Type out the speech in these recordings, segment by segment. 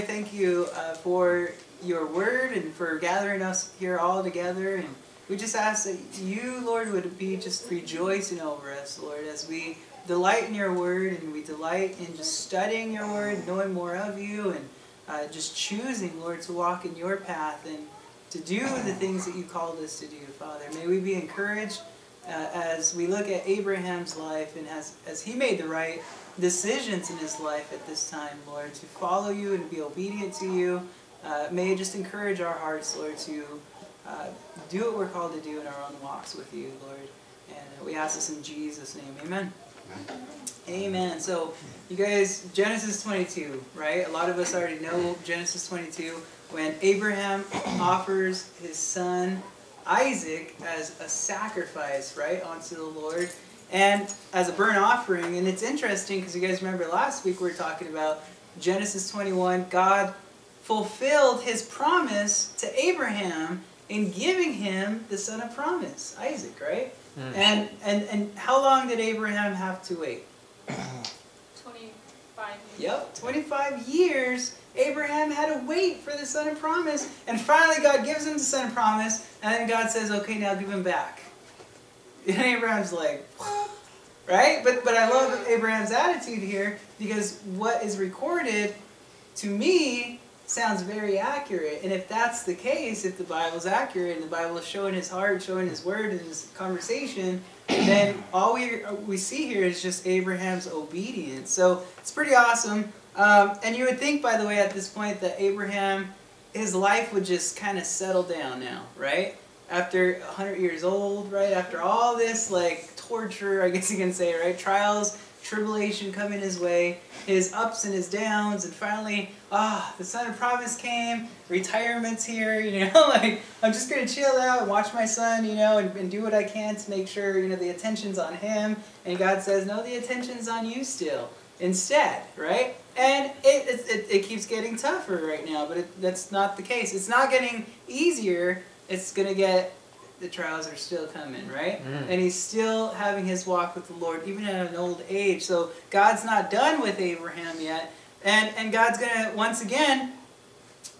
Father, thank you uh, for your word and for gathering us here all together. And we just ask that you, Lord, would be just rejoicing over us, Lord, as we delight in your word and we delight in just studying your word, knowing more of you, and uh, just choosing, Lord, to walk in your path and to do the things that you called us to do, Father. May we be encouraged uh, as we look at Abraham's life and as, as he made the right decisions in his life at this time, Lord, to follow you and be obedient to you. Uh, may just encourage our hearts, Lord, to uh, do what we're called to do in our own walks with you, Lord. And we ask this in Jesus' name. Amen. Amen. So, you guys, Genesis 22, right? A lot of us already know Genesis 22 when Abraham offers his son Isaac as a sacrifice, right, onto the Lord and as a burnt offering. And it's interesting because you guys remember last week we were talking about Genesis 21. God fulfilled his promise to Abraham in giving him the son of promise, Isaac, right? Mm. And, and, and how long did Abraham have to wait? 25 years. Yep, 25 years. Abraham had to wait for the son of promise. And finally, God gives him the son of promise. And then God says, okay, now give him back. And Abraham's like, right? But, but I love Abraham's attitude here because what is recorded to me sounds very accurate. And if that's the case, if the Bible's accurate and the Bible is showing his heart, showing his word and his conversation, then all we, we see here is just Abraham's obedience. So it's pretty awesome. Um, and you would think, by the way, at this point that Abraham, his life would just kind of settle down now, right? After 100 years old, right? After all this, like, torture, I guess you can say, right? Trials, tribulation coming his way, his ups and his downs, and finally, ah, the son of promise came, retirement's here, you know, like, I'm just going to chill out and watch my son, you know, and, and do what I can to make sure, you know, the attention's on him. And God says, no, the attention's on you still, instead, right? And it, it, it keeps getting tougher right now, but it, that's not the case. It's not getting easier. It's going to get the trials are still coming, right? Mm. And he's still having his walk with the Lord, even at an old age. So God's not done with Abraham yet. And, and God's going to, once again,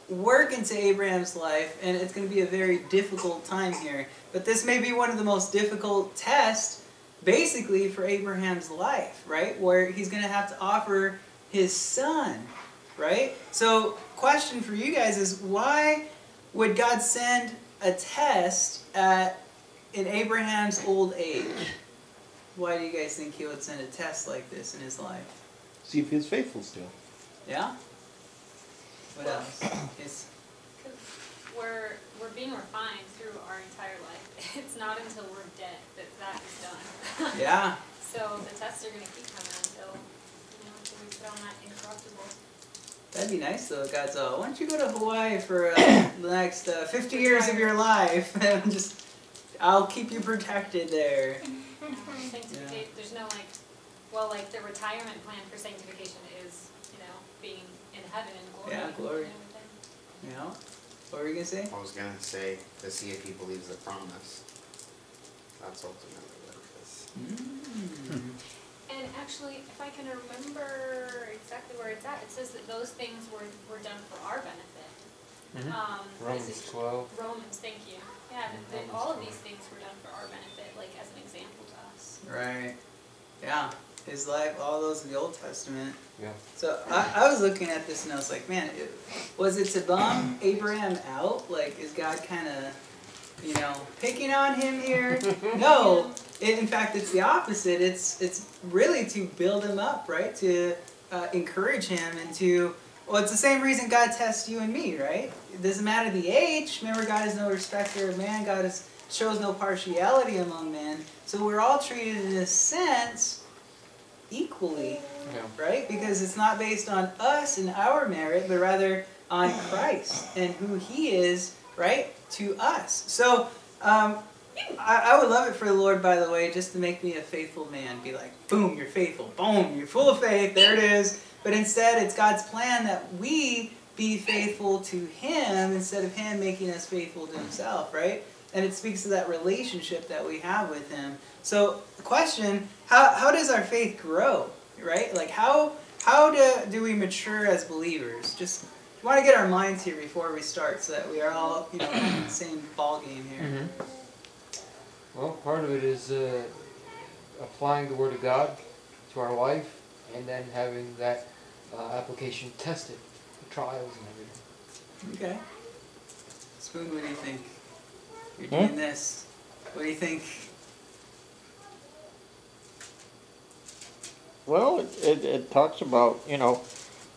work into Abraham's life, and it's going to be a very difficult time here. But this may be one of the most difficult tests, basically, for Abraham's life, right? Where he's going to have to offer his son, right? So, question for you guys is why would God send a test at in Abraham's old age. Why do you guys think he would send a test like this in his life? See if he's faithful still. Yeah. What else? It's we're we're being refined through our entire life. It's not until we're dead that that is done. yeah. So the tests are going to keep coming until you know until we put on that incorruptible That'd be nice though, God's all. Why don't you go to Hawaii for uh, the next uh, 50 years of your life and just, I'll keep you protected there. Sanctification, yeah. there's no like, well like the retirement plan for sanctification is, you know, being in heaven and glory. Yeah, glory. Yeah. What were you going to say? I was going to say to see if he believes the promise. That's ultimately what it is. Mm. And actually, if I can remember exactly where it's at, it says that those things were, were done for our benefit. Mm-hmm. Um, Romans 12. Romans, thank you. Yeah, that, that all of these things were done for our benefit, like as an example to us. Right. Yeah. His life, all those in the Old Testament. Yeah. So I, I was looking at this and I was like, man, it, was it to bum Abraham out? Like, is God kind of you know, picking on him here. No, it, in fact, it's the opposite. It's it's really to build him up, right? To uh, encourage him and to well, it's the same reason God tests you and me, right? It doesn't matter the age. Remember, God is no respecter of man. God is, shows no partiality among men. So we're all treated in a sense equally, yeah. right? Because it's not based on us and our merit, but rather on Christ and who He is, right? to us. So um, I, I, would love it for the Lord, by the way, just to make me a faithful man. Be like, boom, you're faithful. Boom, you're full of faith. There it is. But instead, it's God's plan that we be faithful to Him instead of Him making us faithful to Himself, right? And it speaks to that relationship that we have with Him. So, the question how, how does our faith grow, right? Like, how, how do, do we mature as believers? Just want to get our minds here before we start, so that we are all you know in the same ball game here. Mhm. Well, part of it is uh, applying the Word of God to our life, and then having that uh, application tested, the trials and everything. Okay. Spoon, what do you think? You're Hmm? doing this. What do you think? Well, it, it, it talks about, you know,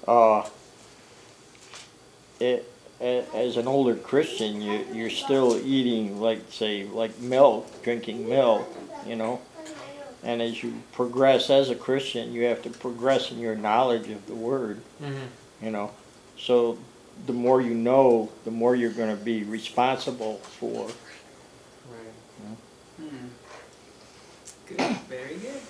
uh, it, a- as an older Christian, you, you're still eating, like, say, like milk, drinking milk, you know. And as you progress as a Christian, you have to progress in your knowledge of the Word, Mm-hmm. you know. So the more you know, the more you're going to be responsible for. Right. Hmm. Good. Very good.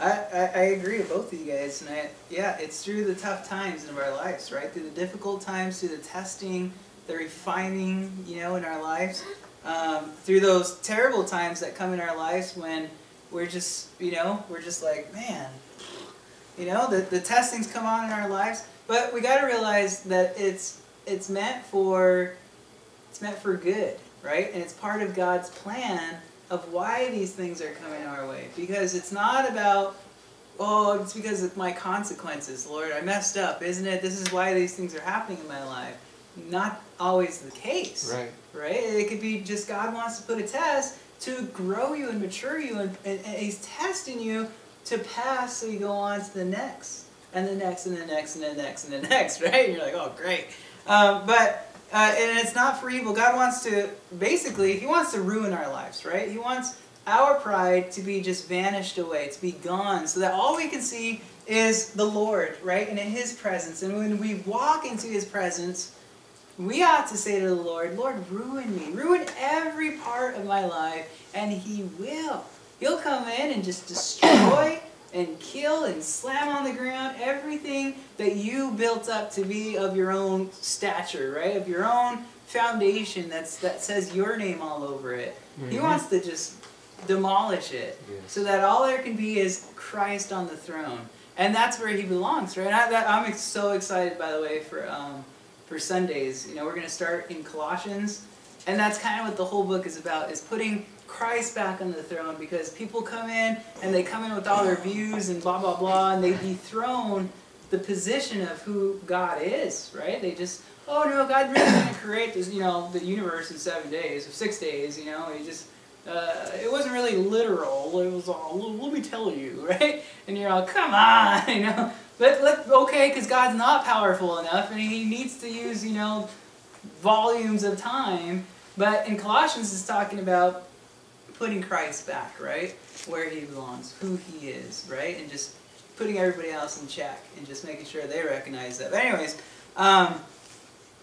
I, I, agree with both of you guys, and I yeah, it's through the tough times of our lives, right? Through the difficult times, through the testing, the refining, you know, in our lives, um, through those terrible times that come in our lives when we're just, you know, we're just like, man, you know, the the testings come on in our lives, but we got to realize that it's it's meant for it's meant for good, right? And it's part of God's plan of why these things are coming our way. Because it's not about, oh, it's because of my consequences, Lord. I messed up, isn't it? This is why these things are happening in my life. Not always the case. Right. Right? It could be just God wants to put a test to grow you and mature you, and, and, and He's testing you to pass so you go on to the next, and the next, and the next, and the next, and the next, right? And you're like, oh, great. Um, but uh, and it's not for evil. God wants to basically, He wants to ruin our lives, right? He wants our pride to be just vanished away, to be gone, so that all we can see is the Lord, right? And in His presence. And when we walk into His presence, we ought to say to the Lord, Lord, ruin me, ruin every part of my life, and He will. He'll come in and just destroy and kill and slam on the ground everything that you built up to be of your own stature, right? Of your own foundation that's that says your name all over it. He Mhm. wants to just demolish it Yes. so that all there can be is Christ on the throne, and that's where he belongs, right? I, that, I'm ex- so excited, by the way, for um, for Sundays. You know, we're gonna start in Colossians, and that's kind of what the whole book is about: is putting Christ back on the throne because people come in and they come in with all their views and blah blah blah, and they dethrone the position of who God is, right? They just, oh no, God really didn't create this, you know, the universe in seven days or six days, you know, he just uh, it wasn't really literal. It was all, "Well, let me tell you, right? And you're all, come on, you know. But let, okay, because God's not powerful enough, and He needs to use, you know, volumes of time. But in Colossians, it's talking about putting Christ back, right, where He belongs, who He is, right, and just putting everybody else in check and just making sure they recognize that. But anyways, um,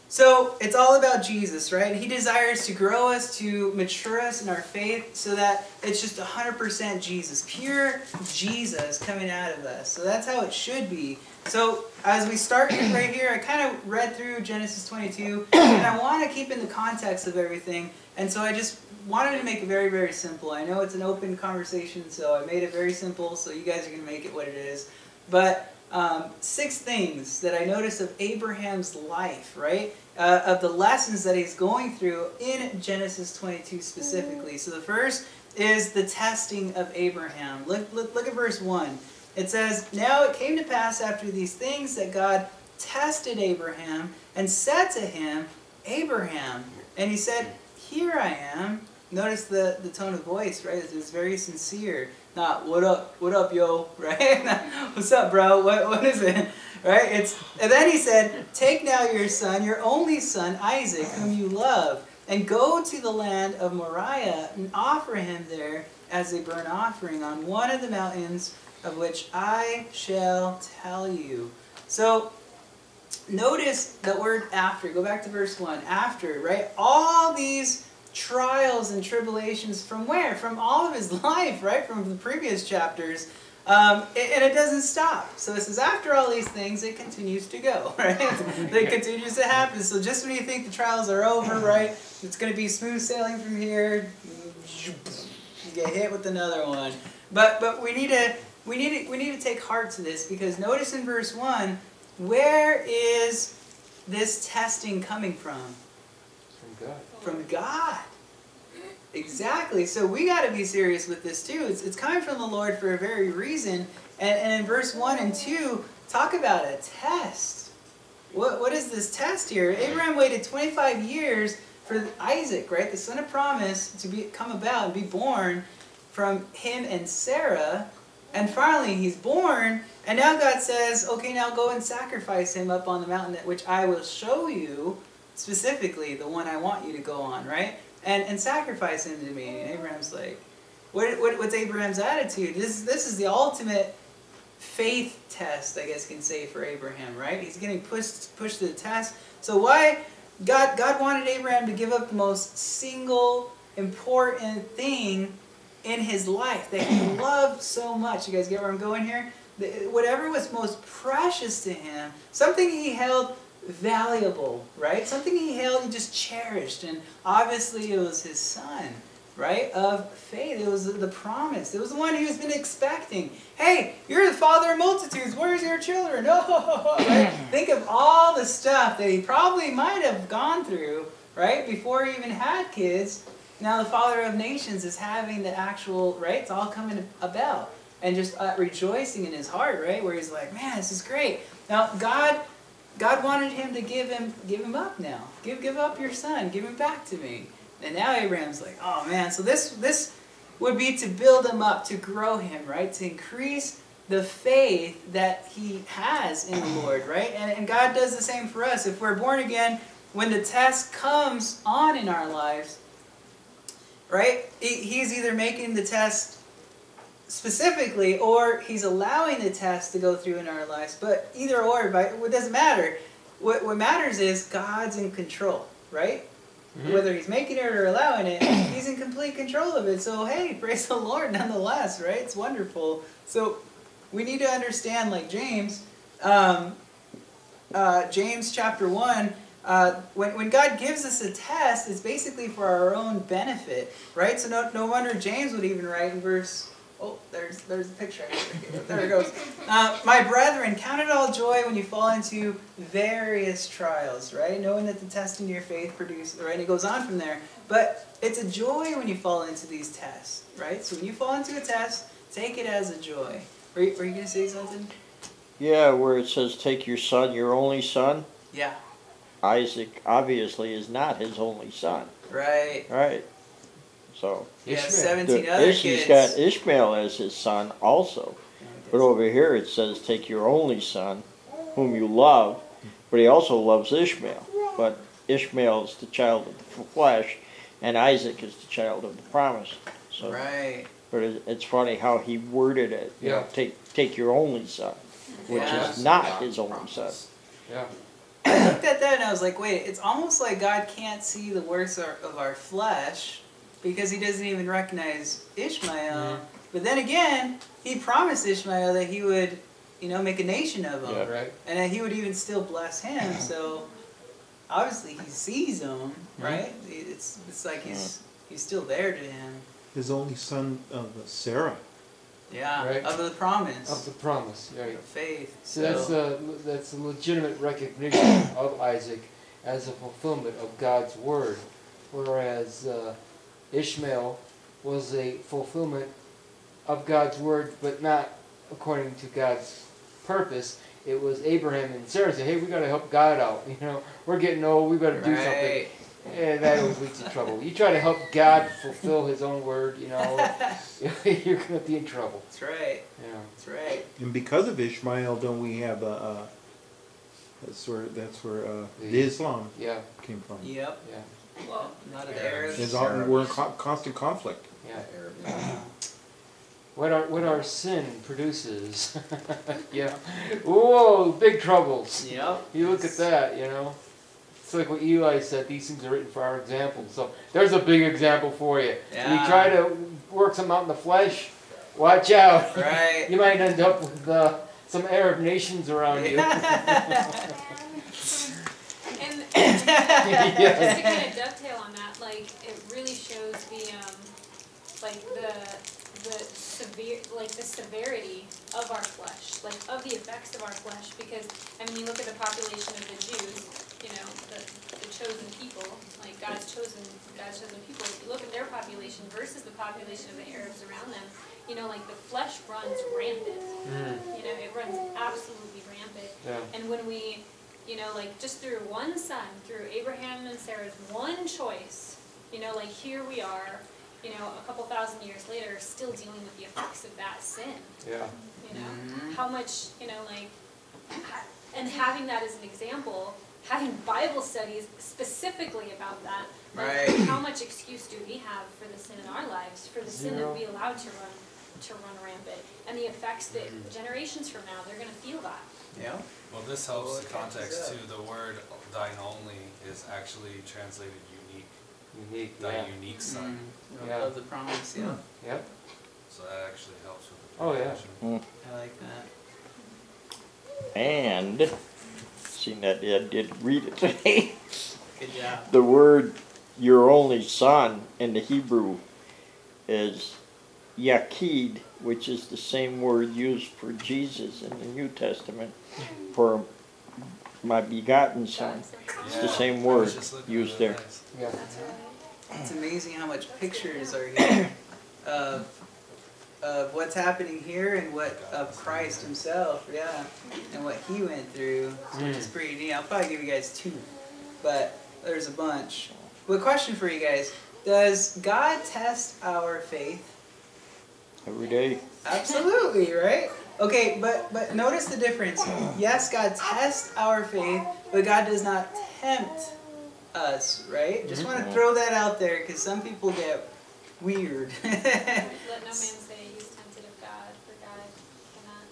so it's all about Jesus, right? He desires to grow us, to mature us in our faith, so that it's just 100% Jesus, pure Jesus coming out of us. So that's how it should be. So as we start right here, I kind of read through Genesis 22, and I want to keep in the context of everything. And so I just wanted to make it very, very simple. I know it's an open conversation, so I made it very simple, so you guys are going to make it what it is. But um, six things that I noticed of Abraham's life, right? Uh, of the lessons that he's going through in Genesis 22 specifically. So the first is the testing of Abraham. Look, look, look at verse 1. It says, Now it came to pass after these things that God tested Abraham and said to him, Abraham. And he said, Here I am. Notice the, the tone of voice, right? It's, it's very sincere. Not, what up, what up, yo, right? What's up, bro? What, what is it? Right? It's and then he said, Take now your son, your only son, Isaac, whom you love, and go to the land of Moriah and offer him there as a burnt offering on one of the mountains of which I shall tell you. So notice the word after. Go back to verse 1. After, right? All these trials and tribulations from where? From all of his life, right? From the previous chapters. Um, and it doesn't stop. So this is after all these things, it continues to go, right? it continues to happen. So just when you think the trials are over, right? It's going to be smooth sailing from here. You get hit with another one. But but we need to we need to, we need to take heart to this because notice in verse one, where is this testing coming from? From God. From God. Exactly. So we got to be serious with this too. It's, it's coming from the Lord for a very reason. And, and in verse 1 and 2, talk about a test. What, what is this test here? Abraham waited 25 years for Isaac, right, the son of promise, to be, come about and be born from him and Sarah. And finally, he's born. And now God says, okay, now go and sacrifice him up on the mountain, which I will show you specifically, the one I want you to go on, right? and, and sacrifice him to me. And Abraham's like, what, what, what's Abraham's attitude? This, this is the ultimate faith test, I guess you can say, for Abraham, right? He's getting pushed, pushed to the test. So why God, God wanted Abraham to give up the most single important thing in his life that he loved so much. You guys get where I'm going here? The, whatever was most precious to him, something he held valuable, right? Something he held, he just cherished. And obviously it was his son, right? Of faith. It was the promise. It was the one he was been expecting. Hey, you're the father of multitudes. Where's your children? Oh, right? Think of all the stuff that he probably might have gone through, right? Before he even had kids. Now the father of nations is having the actual, right? It's all coming about. And just uh, rejoicing in his heart, right? Where he's like, man, this is great. Now, God God wanted him to give him give him up now. Give give up your son. Give him back to me. And now Abraham's like, oh man. So this this would be to build him up, to grow him, right? To increase the faith that he has in the Lord, right? And, and God does the same for us. If we're born again, when the test comes on in our lives, right? He's either making the test specifically, or he's allowing the test to go through in our lives. But either or, it doesn't matter. What, what matters is God's in control, right? Mm-hmm. Whether he's making it or allowing it, he's in complete control of it. So, hey, praise the Lord nonetheless, right? It's wonderful. So, we need to understand, like James, um, uh, James chapter 1, uh, when, when God gives us a test, it's basically for our own benefit, right? So, no, no wonder James would even write in verse Oh, there's there's a picture. There it goes. Uh, my brethren, count it all joy when you fall into various trials, right? Knowing that the testing of your faith produces, right? And it goes on from there. But it's a joy when you fall into these tests, right? So when you fall into a test, take it as a joy. Were you, were you going to say something? Yeah, where it says, take your son, your only son. Yeah. Isaac obviously is not his only son. Right. Right. So yeah, seventeen the, other Ish, kids. He's got Ishmael as his son also, but over here it says, "Take your only son, whom you love," but he also loves Ishmael. But Ishmael is the child of the flesh, and Isaac is the child of the promise. So, right. But it's funny how he worded it. You yeah. Know, take take your only son, which yeah. is not yeah. his only son. Yeah. I looked at that and I was like, wait, it's almost like God can't see the works of our flesh because he doesn't even recognize Ishmael. Mm-hmm. But then again, he promised Ishmael that he would, you know, make a nation of him, yeah, right. and that he would even still bless him. So obviously he sees him, right? It's it's like he's he's still there to him. His only son of Sarah. Yeah, right. of the promise. Of the promise, right. Of faith. So, so that's a that's a legitimate recognition of Isaac as a fulfillment of God's word, whereas. Uh, Ishmael was a fulfillment of God's word, but not according to God's purpose. It was Abraham and Sarah said, "Hey, we got to help God out. You know, we're getting old. We better do right. something." And that always leads to trouble. You try to help God fulfill His own word, you know, you're going to be in trouble. That's right. Yeah, that's right. And because of Ishmael, don't we have a? Uh, that's where that's where uh, the Islam yeah. came from. Yep. Yeah. Well, not an Arabs. It's all, we're in co- constant conflict. Yeah. what our what our sin produces. yeah. Whoa, big troubles. Yep. You look at that, you know. It's like what Eli said, these things are written for our example. So there's a big example for you. Yeah. You try to work something out in the flesh, watch out. Right. you might end up with uh, some Arab nations around you. yeah. Just to kind of dovetail on that, like it really shows the um, like the the severe like the severity of our flesh, like of the effects of our flesh. Because I mean, you look at the population of the Jews. You know, the, the chosen people, like God's chosen, God's chosen people, if you look at their population versus the population of the Arabs around them, you know, like the flesh runs rampant. Mm. You know, it runs absolutely rampant. Yeah. And when we, you know, like just through one son, through Abraham and Sarah's one choice, you know, like here we are, you know, a couple thousand years later, still dealing with the effects of that sin. Yeah. You know, Mhm. how much, you know, like, and having that as an example, having Bible studies specifically about that, like, Right. how much excuse do we have for the sin in our lives, for the sin that we allowed to run, to run rampant, and the effects that generations from now they're going to feel that. Yeah. Well, this helps it the context too. The word thine only is actually translated unique. Unique. Thy Yeah. unique son. Mm, Yeah. Of the promise, yeah. Yep. So that actually helps with the Oh, yeah. translation. I like that. And, seen that I did read it today, Good job. the word your only son in the Hebrew is Yakid, which is the same word used for Jesus in the New Testament for my begotten son. It's the same word was just looking used there. that. Yeah. It's amazing how much pictures are here of of what's happening here and what of Christ Himself, yeah, and what He went through, which is hmm. pretty neat. I'll probably give you guys two, but there's a bunch. But question for you guys: Does God test our faith? Every day. Absolutely, right? Okay, but but notice the difference. Yes, God tests our faith, but God does not tempt us, right? Just want to throw that out there because some people get weird. Let no man say he's tempted of God, for God cannot.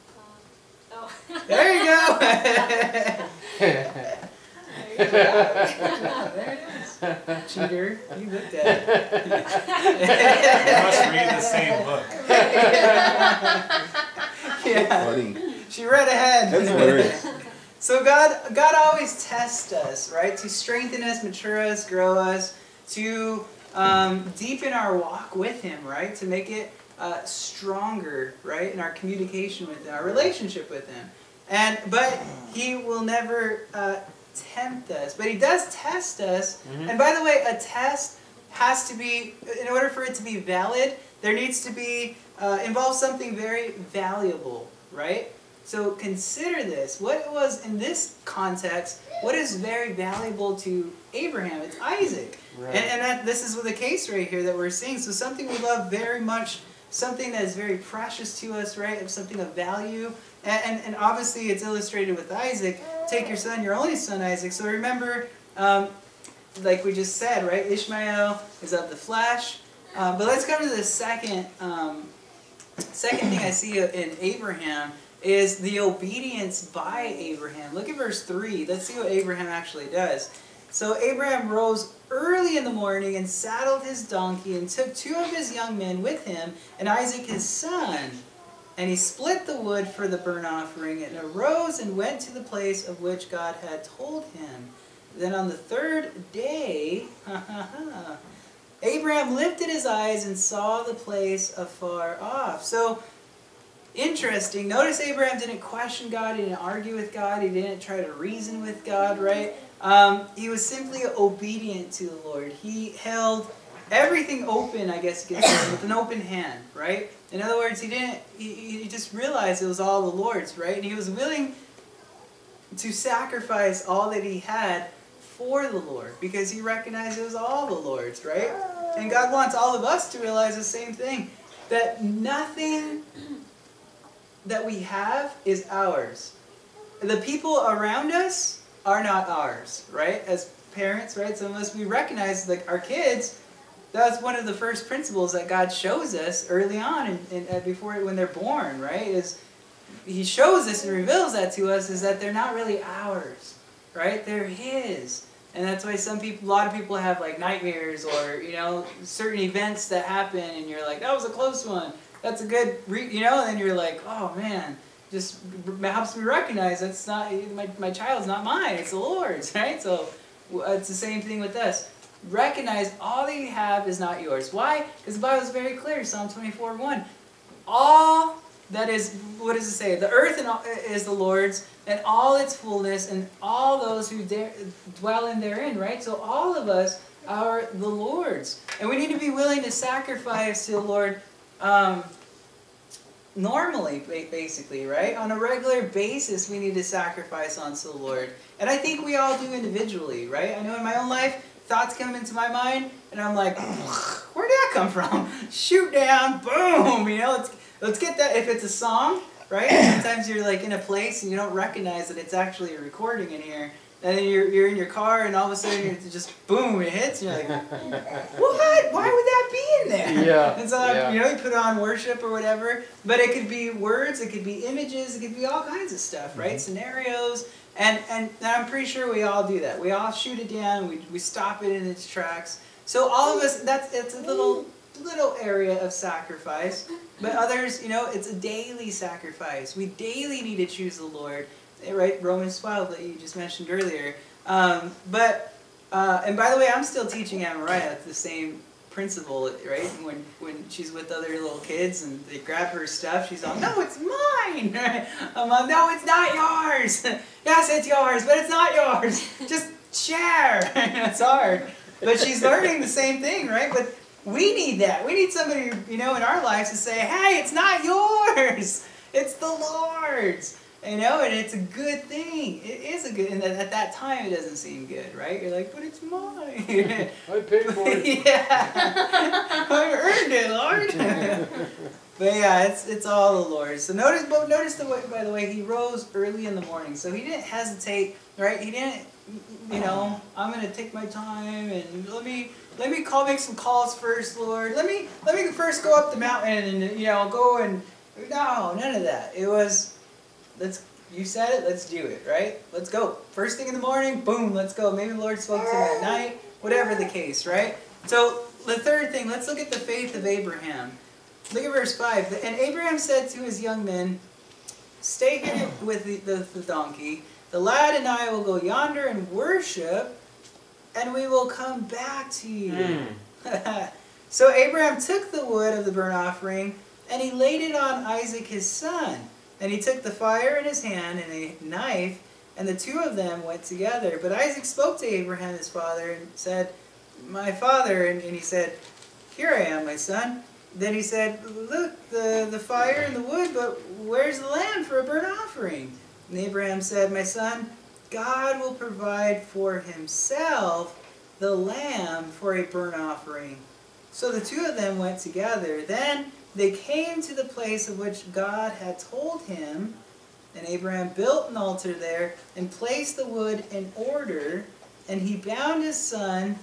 Uh, oh. there you go. There you go. there it is. Cheater, you looked at it. You must read the same book. yeah, Funny. she read ahead. That's hilarious. So God, God always tests us, right? To strengthen us, mature us, grow us, to um, deepen our walk with Him, right? To make it uh, stronger, right? In our communication with Him, our relationship with Him. And but He will never uh, tempt us, but He does test us. Mhm. And by the way, a test has to be, in order for it to be valid, there needs to be uh, involve something very valuable, right? So consider this. What was in this context? What is very valuable to Abraham? It's Isaac, Right. and, and that this is the case right here that we're seeing. So something we love very much, something that is very precious to us, right? Of something of value, and, and and obviously it's illustrated with Isaac. Take your son, your only son, Isaac. So remember, um, like we just said, right? Ishmael is of the flesh. Uh, but let's come to the second um, second thing I see in Abraham is the obedience by Abraham. Look at verse 3. Let's see what Abraham actually does. So Abraham rose early in the morning and saddled his donkey and took two of his young men with him and Isaac his son. And he split the wood for the burnt offering and arose and went to the place of which God had told him. Then on the third day, Abraham lifted his eyes and saw the place afar off. So, interesting. Notice Abraham didn't question God, he didn't argue with God, he didn't try to reason with God, right? Um, he was simply obedient to the Lord. He held everything open, I guess you could say, with an open hand, right? In other words, he didn't, he, he just realized it was all the Lord's, right? And he was willing to sacrifice all that he had for the Lord because he recognized it was all the Lord's, right? And God wants all of us to realize the same thing that nothing that we have is ours. The people around us are not ours, right? As parents, right? Some of us, we recognize, like our kids, that's one of the first principles that God shows us early on and, uh, before when they're born, right? Is He shows us and reveals that to us is that they're not really ours, right? They're His. And that's why some people, a lot of people have like nightmares or, you know, certain events that happen and you're like, that was a close one. That's a good, you know, and you're like, oh man, just helps me recognize that's not, my, my child's not mine, it's the Lord's, right? So it's the same thing with us. Recognize all that you have is not yours. Why? Because the Bible is very clear, Psalm 24 1. All that is, what does it say? The earth and all, is the Lord's, and all its fullness, and all those who dare, dwell in therein, right? So all of us are the Lord's. And we need to be willing to sacrifice to the Lord um, normally, basically, right? On a regular basis, we need to sacrifice unto the Lord. And I think we all do individually, right? I know in my own life, thoughts come into my mind, and I'm like, where did that come from? Shoot down, boom, you know, let's, let's get that. If it's a song, right? Sometimes you're like in a place and you don't recognize that it's actually a recording in here. And then you're, you're in your car and all of a sudden you're just boom, it hits. And you're like, what? Why would that be in there? Yeah, And so, yeah. you know, you put on worship or whatever. But it could be words, it could be images, it could be all kinds of stuff, right? Mm-hmm. Scenarios. And, and I'm pretty sure we all do that. We all shoot it down. We, we stop it in its tracks. So all of us, that's it's a little little area of sacrifice. But others, you know, it's a daily sacrifice. We daily need to choose the Lord, eh, right? Romans 12 that you just mentioned earlier. Um, but uh, and by the way, I'm still teaching Amariah the same principle, right? When when she's with other little kids and they grab her stuff, she's all, "No, it's mine." Right? I'm all, "No, it's not yours." yes, it's yours, but it's not yours. Just share. it's hard, but she's learning the same thing, right? But we need that. We need somebody, you know, in our lives to say, "Hey, it's not yours. It's the Lord's." You know, and it's a good thing. It is a good, and at that time, it doesn't seem good, right? You're like, but it's mine. I paid for it. yeah, I earned it, Lord. but yeah, it's it's all the Lord. So notice, but notice the way. By the way, he rose early in the morning, so he didn't hesitate, right? He didn't, you know, I'm gonna take my time and let me let me call make some calls first, Lord. Let me let me first go up the mountain and you know go and no, none of that. It was let's you said it, let's do it, right? Let's go. First thing in the morning, boom, let's go. Maybe the Lord spoke to him at night, whatever the case, right? So the third thing, let's look at the faith of Abraham. Look at verse 5. And Abraham said to his young men, Stay here with the, the, the donkey. The lad and I will go yonder and worship, and we will come back to you. Hmm. so Abraham took the wood of the burnt offering, and he laid it on Isaac his son. And he took the fire in his hand and a knife, and the two of them went together. But Isaac spoke to Abraham his father and said, My father. And, and he said, Here I am, my son. Then he said, Look, the, the fire and the wood, but where's the lamb for a burnt offering? And Abraham said, My son, God will provide for himself the lamb for a burnt offering. So the two of them went together. Then they came to the place of which God had told him, and Abraham built an altar there and placed the wood in order, and he bound his son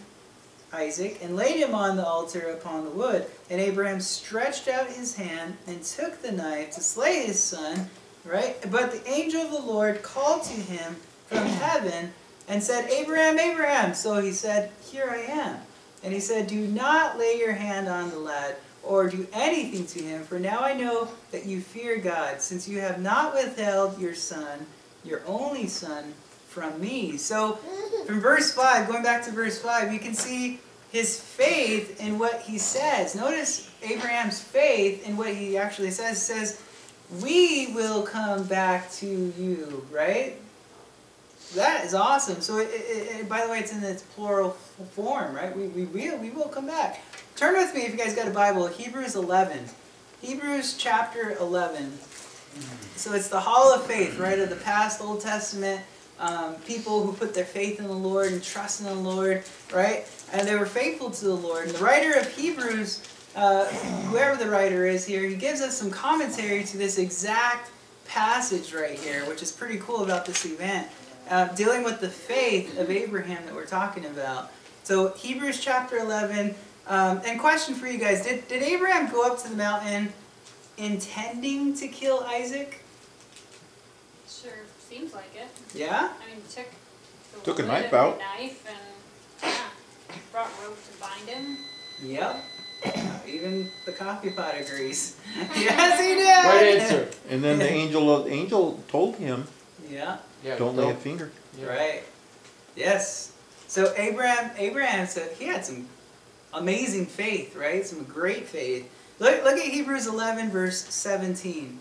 Isaac and laid him on the altar upon the wood. And Abraham stretched out his hand and took the knife to slay his son, right? But the angel of the Lord called to him from heaven and said, Abraham, Abraham. So he said, Here I am. And he said, Do not lay your hand on the lad or do anything to him, for now I know that you fear God, since you have not withheld your son, your only son, from me. So, from verse 5, going back to verse 5, you can see his faith in what he says. Notice Abraham's faith in what he actually says. It says, We will come back to you, right? That is awesome. So, it, it, it, by the way, it's in its plural form, right? We, we, will, we will come back. Turn with me, if you guys got a Bible, Hebrews 11. Hebrews chapter 11. So it's the hall of faith, right, of the past Old Testament. Um, people who put their faith in the Lord and trust in the Lord, right? And they were faithful to the Lord. And the writer of Hebrews, uh, whoever the writer is here, he gives us some commentary to this exact passage right here, which is pretty cool about this event, uh, dealing with the faith of Abraham that we're talking about. So Hebrews chapter 11, um, and question for you guys: Did did Abraham go up to the mountain intending to kill Isaac? Sure, seems like it. Yeah. I mean, took the Took a knife and out. Knife and yeah, brought rope to bind him. Yep. Even the coffee pot agrees. yes, he did. Right answer. And then the angel of, angel told him, Yeah. Yeah, don't lay a finger. yeah. Right. Yes. So Abraham, Abraham said he had some amazing faith, right? Some great faith. Look, look at Hebrews 11, verse 17.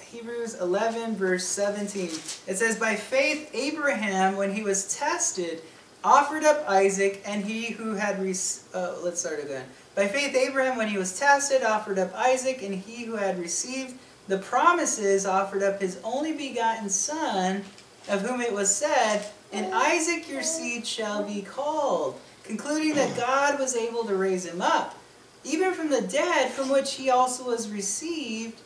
Hebrews 11, verse 17. It says, By faith, Abraham, when he was tested, offered up Isaac, and he who had rec- uh, let's start again. By faith, Abraham, when he was tested, offered up Isaac, and he who had received the promises offered up his only begotten son, of whom it was said, "In Isaac your seed shall be called," concluding that God was able to raise him up, even from the dead, from which he also was received.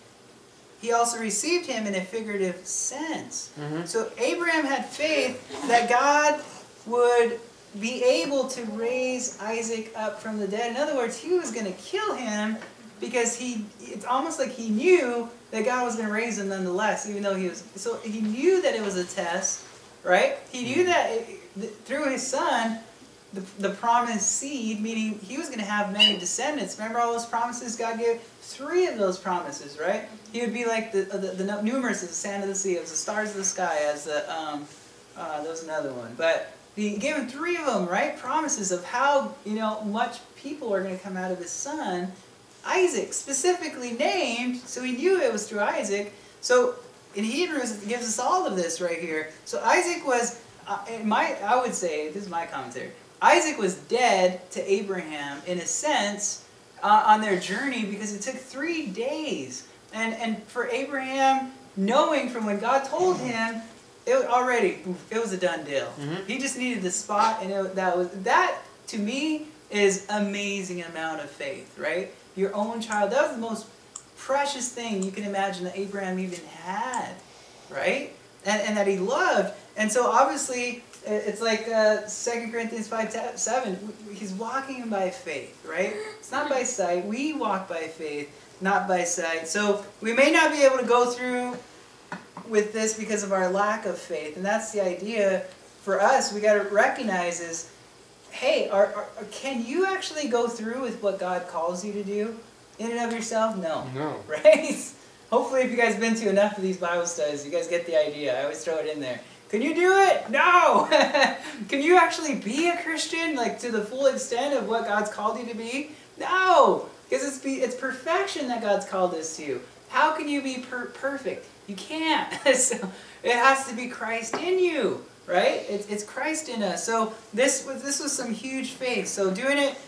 He also received him in a figurative sense. Mm-hmm. So Abraham had faith that God would be able to raise Isaac up from the dead. In other words, he was going to kill him because he it's almost like he knew that God was going to raise him nonetheless, even though he was so he knew that it was a test, right? He knew that it, through his son the, the promised seed, meaning he was going to have many descendants. Remember all those promises God gave? Three of those promises, right? He would be like the, the, the numerous as the sand of the sea, as the stars of the sky, as the, um, uh, there was another one. But he gave him three of them, right? Promises of how, you know, much people are going to come out of his son. Isaac, specifically named, so he knew it was through Isaac. So in Hebrews, it gives us all of this right here. So Isaac was, uh, my, I would say, this is my commentary. Isaac was dead to Abraham in a sense uh, on their journey because it took three days. And, and for Abraham, knowing from when God told him, it was already it was a done deal. Mhm. He just needed the spot, and it, that was that to me is amazing amount of faith, right? Your own child. That was the most precious thing you can imagine that Abraham even had, right? And, and that he loved. And so obviously, it's like uh, 2 Corinthians 5 7. He's walking by faith, right? It's not by sight. We walk by faith, not by sight. So we may not be able to go through with this because of our lack of faith. And that's the idea for us. We got to recognize is, hey, are, are, can you actually go through with what God calls you to do in and of yourself? No. No. Right? Hopefully, if you guys been to enough of these Bible studies, you guys get the idea. I always throw it in there. Can you do it? No. Can you actually be a Christian, like to the full extent of what God's called you to be? No, because it's be, it's perfection that God's called us to. How can you be per- perfect? You can't. so it has to be Christ in you, right? It's, it's Christ in us. So this was this was some huge faith. So doing it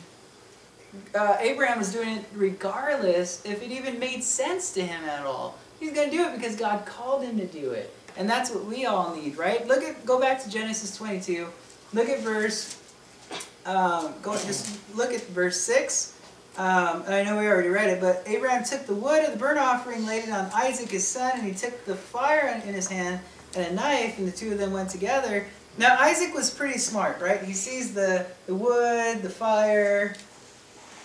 uh, Abraham was doing it regardless if it even made sense to him at all. He's going to do it because God called him to do it. And that's what we all need, right? Look at go back to Genesis 22. Look at verse um, go just look at verse 6. Um, and I know we already read it, but Abraham took the wood of the burnt offering, laid it on Isaac his son, and he took the fire in his hand and a knife, and the two of them went together. Now Isaac was pretty smart, right? He sees the, the wood, the fire,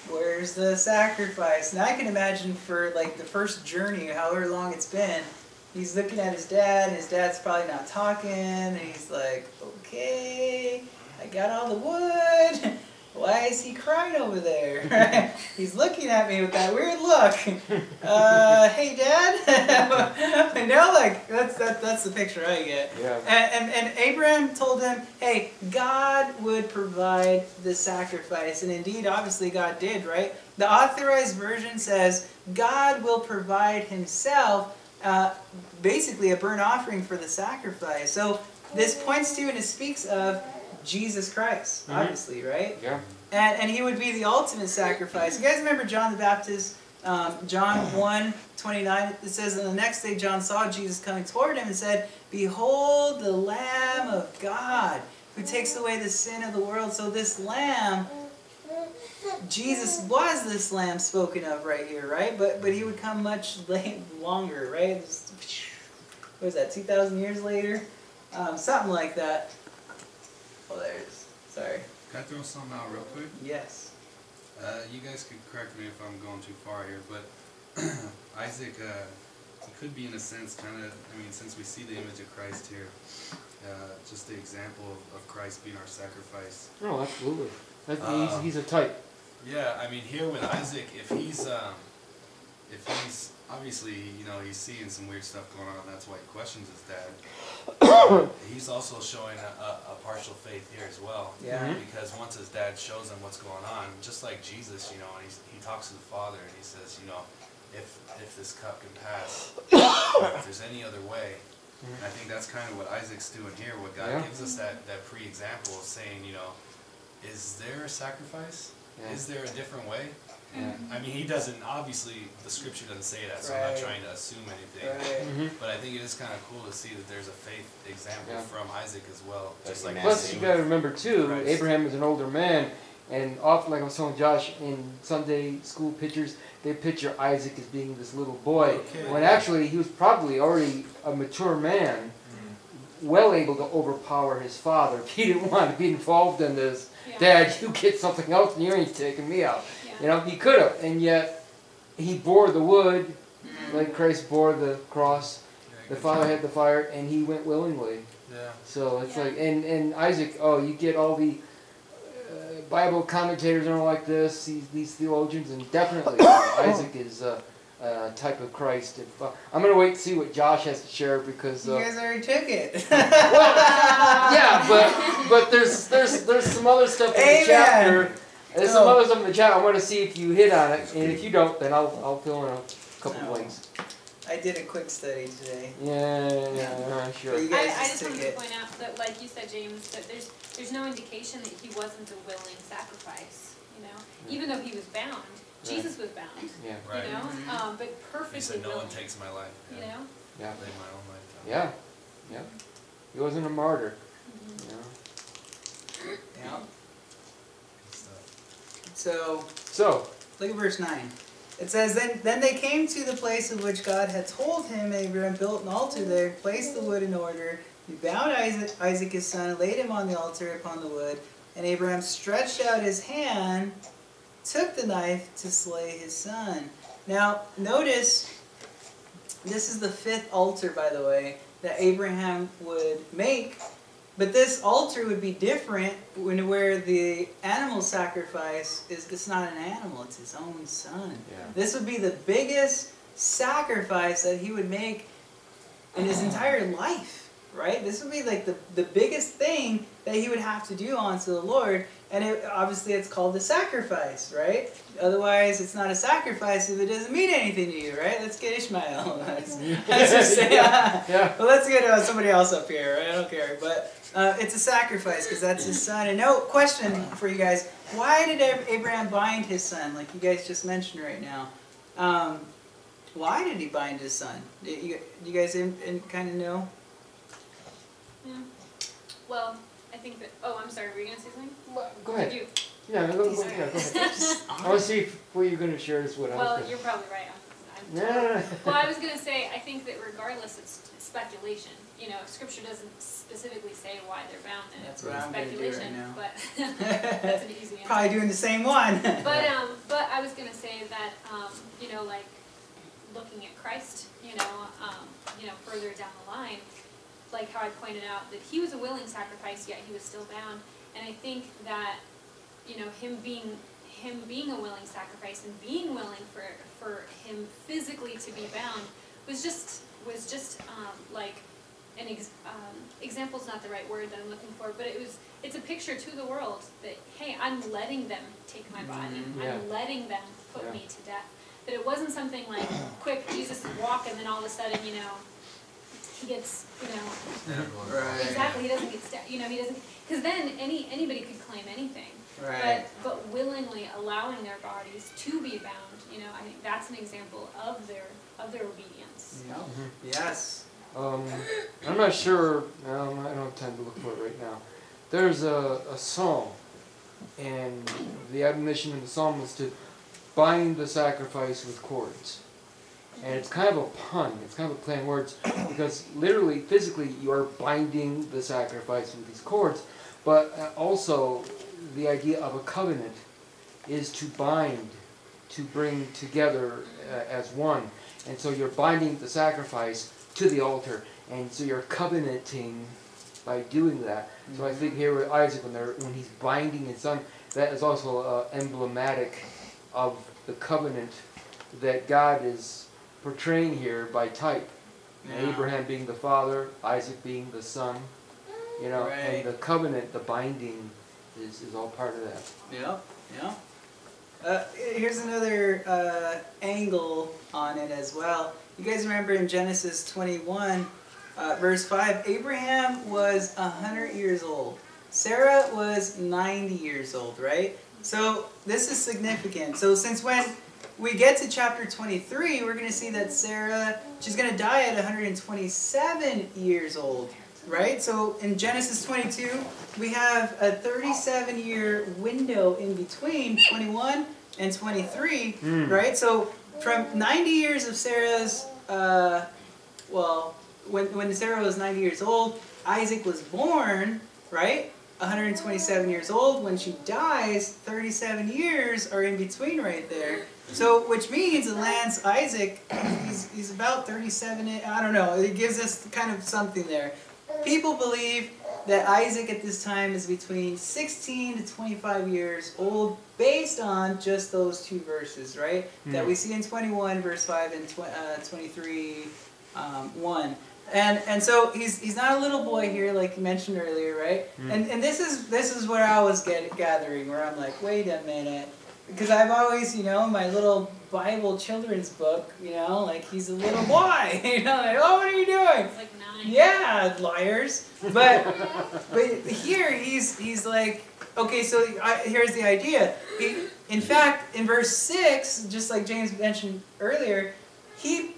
where's the sacrifice? Now I can imagine for like the first journey, however long it's been, he's looking at his dad, and his dad's probably not talking, and he's like, okay, I got all the wood. Why is he crying over there? he's looking at me with that weird look. Uh, hey, Dad. you know, like that's that, that's the picture I get. Yeah. And, and, and Abraham told him, hey, God would provide the sacrifice. And indeed, obviously, God did, right? The authorized version says, God will provide himself, uh, basically, a burnt offering for the sacrifice. So this points to and it speaks of Jesus Christ, Mhm. obviously, right? Yeah. And, and he would be the ultimate sacrifice. You guys remember John the Baptist, um, John 1, 29, it says, And the next day John saw Jesus coming toward him and said, Behold the Lamb of God who takes away the sin of the world. So this Lamb, Jesus was this Lamb spoken of right here, right? But but he would come much late, longer, right? Just, what is that, 2,000 years later? Um, something like that. Oh, there it is. Sorry. Can I throw something out real quick? Yes. Uh, you guys could correct me if I'm going too far here, but Isaac, uh, he could be in a sense kind of, I mean, since we see the image of Christ here, uh, just the example of, of Christ being our sacrifice. No, absolutely. That, Uh, he's, he's a type. Yeah, I mean, here with Isaac, if he's, um, if he's, obviously, you know, he's seeing some weird stuff going on, that's why he questions his dad. he's also showing a, a, a partial faith here as well. Yeah. Mhm. Because once his dad shows him what's going on, just like Jesus, you know, and he's, he talks to the Father and he says, you know, if if this cup can pass, if there's any other way, And I think that's kind of what Isaac's doing here, what God Yeah. gives us that, that pre-example of saying, you know, is there a sacrifice? Yeah. Is there a different way? Yeah. I mean, he doesn't, obviously, the scripture doesn't say that, so I'm not trying to assume anything. Right. Mhm. But I think it is kind of cool to see that there's a faith example Yeah. from Isaac as well, just like Plus, you gotta remember too, Christ. Abraham is an older man, and often, like I was telling Josh in Sunday school pictures, they picture Isaac as being this little boy, Okay. when actually he was probably already a mature man, well able to overpower his father. If he didn't want to be involved in this, Yeah. Dad, you get something else, and you ain't taking me out. Yeah. You know, he could have, and yet he bore the wood, Mm-hmm. like Christ bore the cross. Yeah, The good father had the fire, and he went willingly. Yeah. So it's Yeah. like, and, and Isaac, oh, you get all the uh, Bible commentators and all like this, these, these theologians, and definitely Isaac is a, a type of Christ. If, uh, I'm going to wait to see what Josh has to share because, You uh, guys already took it. yeah, but but there's there's there's some other stuff in Amen. the chapter. There's some other stuff in the chat. I want to see if you hit on it, and if you don't, then I'll I'll fill in a couple No. blanks. I did a quick study today. Yeah, yeah, yeah, sure. I, I just just took wanted to it. point out that, like you said, James, that there's there's no indication that he wasn't a willing sacrifice. You know, even though he was bound, Jesus was bound. Yeah, Right. You know, um, but He perfectly said, no willing. one takes my life. You know. yeah, Lay my own life down. yeah, yeah. He wasn't a martyr. Mhm. You know? Yeah. So So, look at verse nine. It says, then, then they came to the place of which God had told him, and Abraham built an altar there, placed the wood in order. He bound Isaac, Isaac his son, laid him on the altar upon the wood, and Abraham stretched out his hand, took the knife to slay his son. Now, notice, this is the fifth altar, by the way, that Abraham would make but this altar would be different when where the animal sacrifice is it's not an animal, it's his own son. Yeah. This would be the biggest sacrifice that he would make in his entire life. Right? This would be like the, the biggest thing that he would have to do onto the Lord. And it, obviously it's called the sacrifice, right? Otherwise it's not a sacrifice if it doesn't mean anything to you, right? Let's get Ishmael. That's, that's just, yeah, yeah. well, let's get uh, somebody else up here. Right? I don't care, but uh, it's a sacrifice because that's his son. And no question for you guys: Why did Abraham bind his son, like you guys just mentioned right now? Um, why did he bind his son? Do you, you guys in, in kind of know? Yeah. Well, I think that. Oh, I'm sorry. Were you gonna say something? Go ahead. do you- Yeah, go, go, yeah, go ahead. I want to see if, what you're going to share is what I Well, was you're probably right. I'm, I'm No, no, no. Well, I was gonna say, I think that regardless, it's speculation. You know, scripture doesn't specifically say why they're bound in it. That's what I'm gonna do right Speculation, now. but that's an easy answer. Probably doing the same one. But um, but I was gonna say that um, you know, like looking at Christ, you know, um, you know, further down the line, like how I pointed out that he was a willing sacrifice, yet he was still bound. And I think that, you know, him being him being a willing sacrifice and being willing for for him physically to be bound was just was just um, like an ex- um, example's not the right word that I'm looking for, but it was it's a picture to the world that hey, I'm letting them take my body. Mhm. Yeah. I'm letting them put Yeah. me to death. That it wasn't something like quick Jesus walk and then all of a sudden you know gets you know Right. exactly he doesn't get stabbed you know he doesn't because then any anybody could claim anything. Right. But but willingly allowing their bodies to be bound, you know, I think that's an example of their of their obedience. Yeah. Mhm. Yes. Um, I'm not sure. Um, I don't have time to look for it right now. There's a, a psalm, and the admonition in the psalm is to bind the sacrifice with cords. And it's kind of a pun. It's kind of a play on words because literally, physically, you are binding the sacrifice with these cords. But uh, also, the idea of a covenant is to bind, to bring together uh, as one. And so you're binding the sacrifice to the altar, and so you're covenanting by doing that. So I think here with Isaac, when when he's binding his son, that is also uh, emblematic of the covenant that God is portraying here by type. Yeah. Abraham being the father, Isaac being the son, you know, Right. and the covenant, the binding, is, is all part of that. Yep, yep. Uh, here's another uh, angle on it as well. You guys remember in Genesis 21, uh, verse 5 Abraham was 100 years old, Sarah was 90 years old, right? So this is significant. So since when we get to chapter 23, we're going to see that Sarah, she's going to die at 127 years old, right? So in Genesis 22, we have a 37 year window in between 21 and 23, right? So from 90 years of Sarah's, uh, well, when, when Sarah was 90 years old, Isaac was born, right? 127 years old. When she dies, 37 years are in between right there. So, which means it lands Isaac, he's, he's about 37, I don't know, it gives us kind of something there. People believe that Isaac at this time is between 16 to 25 years old based on just those two verses, right? That we see in 21, verse 5, and tw- uh, 23, um, 1. And and so he's he's not a little boy here, like you mentioned earlier, right? And and this is this is where I was get, gathering, where I'm like, wait a minute, because I've always, you know, my little Bible children's book, you know, like he's a little boy, you know, like, oh, what are you doing? Like nine. Yeah, liars. But but here he's he's like okay. So I, here's the idea. He, in fact, in verse six, just like James mentioned earlier, he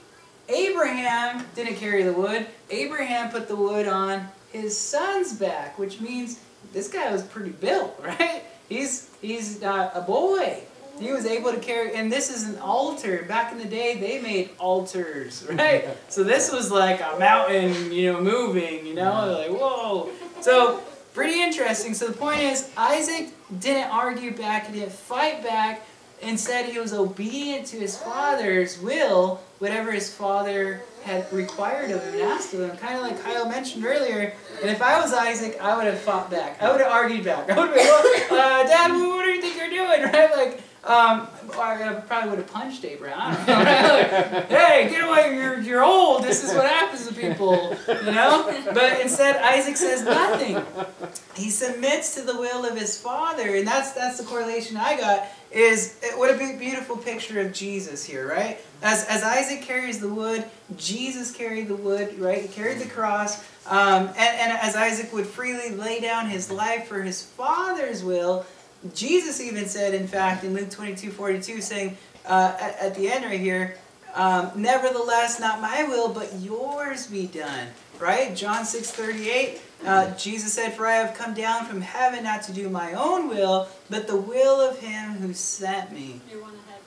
Abraham didn't carry the wood. Abraham put the wood on his son's back, which means this guy was pretty built, right? He's he's uh, a boy. He was able to carry, and this is an altar. Back in the day, they made altars, right? so this was like a mountain, you know, moving, you know, like whoa. So pretty interesting. So the point is, Isaac didn't argue back. He didn't fight back. Instead, he was obedient to his father's will, whatever his father had required of him and asked of him. Kind of like Kyle mentioned earlier. And if I was Isaac, I would have fought back. I would have argued back. I would have been, well, uh, Dad, what do you think you're doing? Right? Like, um, I probably would have punched Abraham. Know. Right? Like, hey, get away! You're you're old. This is what happens to people, you know. But instead, Isaac says nothing. He submits to the will of his father, and that's that's the correlation I got. Is what a beautiful picture of Jesus here, right? As as Isaac carries the wood, Jesus carried the wood, right? He carried the cross, um, and and as Isaac would freely lay down his life for his father's will. Jesus even said, in fact, in Luke 22 42, saying uh, at, at the end right here, um, Nevertheless, not my will, but yours be done. Right? John 6 38, uh, Jesus said, For I have come down from heaven not to do my own will, but the will of him who sent me. You're one ahead.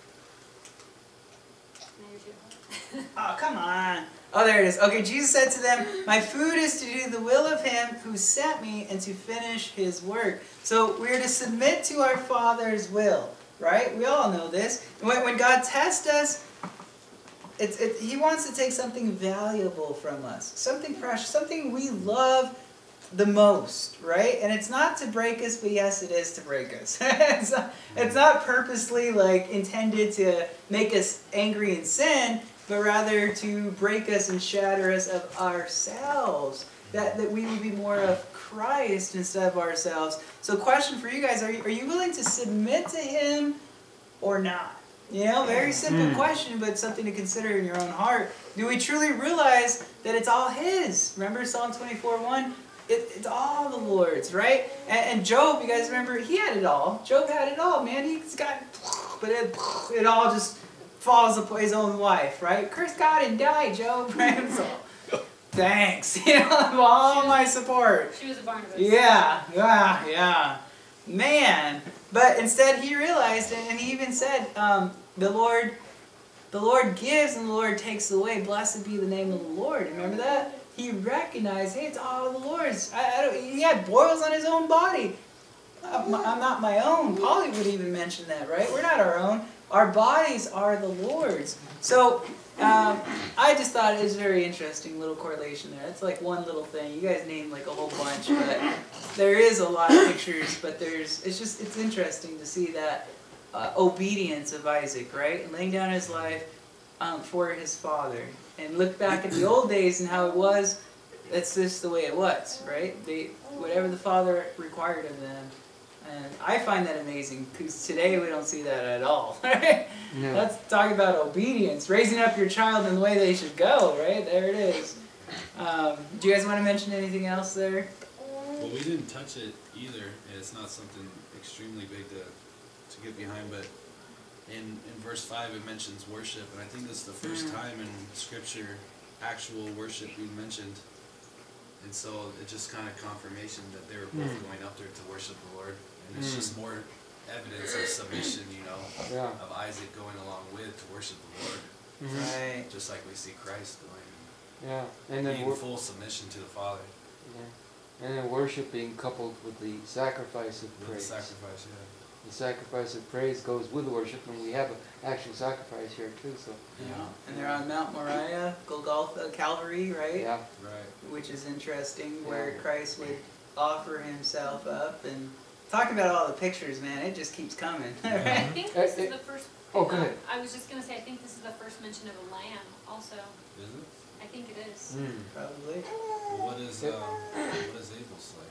You're. Oh, come on. Oh, there it is. Okay, Jesus said to them, My food is to do the will of him who sent me and to finish his work. So we're to submit to our Father's will, right? We all know this. When, when God tests us, it's, it, he wants to take something valuable from us, something precious, something we love the most, right? And it's not to break us, but yes, it is to break us. it's, not, it's not purposely like intended to make us angry and sin, but rather to break us and shatter us of ourselves. That, that we would be more of Christ instead of ourselves. So, question for you guys: Are you, are you willing to submit to Him or not? You know, very simple hmm. question, but something to consider in your own heart. Do we truly realize that it's all His? Remember Psalm 24 1? It, it's all the Lord's, right? And, and Job, you guys remember, he had it all. Job had it all, man. He's got, but it, it all just falls upon his own wife, right? Curse God and die, Job, right? So, thanks. You know, all my support. She was a Barnabas. Yeah, yeah, yeah. Man. But instead he realized, and he even said, um, the Lord, the Lord gives and the Lord takes away. Blessed be the name of the Lord. Remember that? He recognized, hey, it's all the Lord's. I, I don't, he had boils on his own body. I'm I'm not my own. Polly would even mention that, right? We're not our own. Our bodies are the Lord's. So um, I just thought it was very interesting little correlation there. It's like one little thing. You guys named like a whole bunch, but there is a lot of pictures. But there's it's just it's interesting to see that uh, obedience of Isaac, right, laying down his life um, for his father, and look back at the old days and how it was. That's just the way it was, right? They whatever the father required of them. And I find that amazing because today we don't see that at all. Right? No. Let's talk about obedience, raising up your child in the way they should go. Right there, it is. Um, do you guys want to mention anything else there? Well, we didn't touch it either, and it's not something extremely big to, to get behind, but in, in verse five, it mentions worship, and I think this is the first Mm. time in scripture actual worship being mentioned. And so it's just kind of confirmation that they were both Mm. going up there to worship the Lord, and it's Mm. just more evidence of submission, you know, Yeah. of Isaac going along with to worship the Lord, Mhm. Right. just like we see Christ going, Yeah. And then wor- full submission to the Father yeah. and then worship being coupled with the sacrifice of with the praise. sacrifice. Yeah. The sacrifice of praise goes with worship, and we have an actual sacrifice here too. So Yeah. And they're on Mount Moriah, Golgotha, Calvary, right? yeah, Right. Which is interesting, where Yeah. Christ would offer himself up and talking about all the pictures, man. It just keeps coming. I right? think Uh, this is the first. Oh, go um, ahead. I was just gonna say, I think this is the first mention of a lamb also. Is it? I think it is. mm. Probably. Well, what is, uh, what is Abel's like?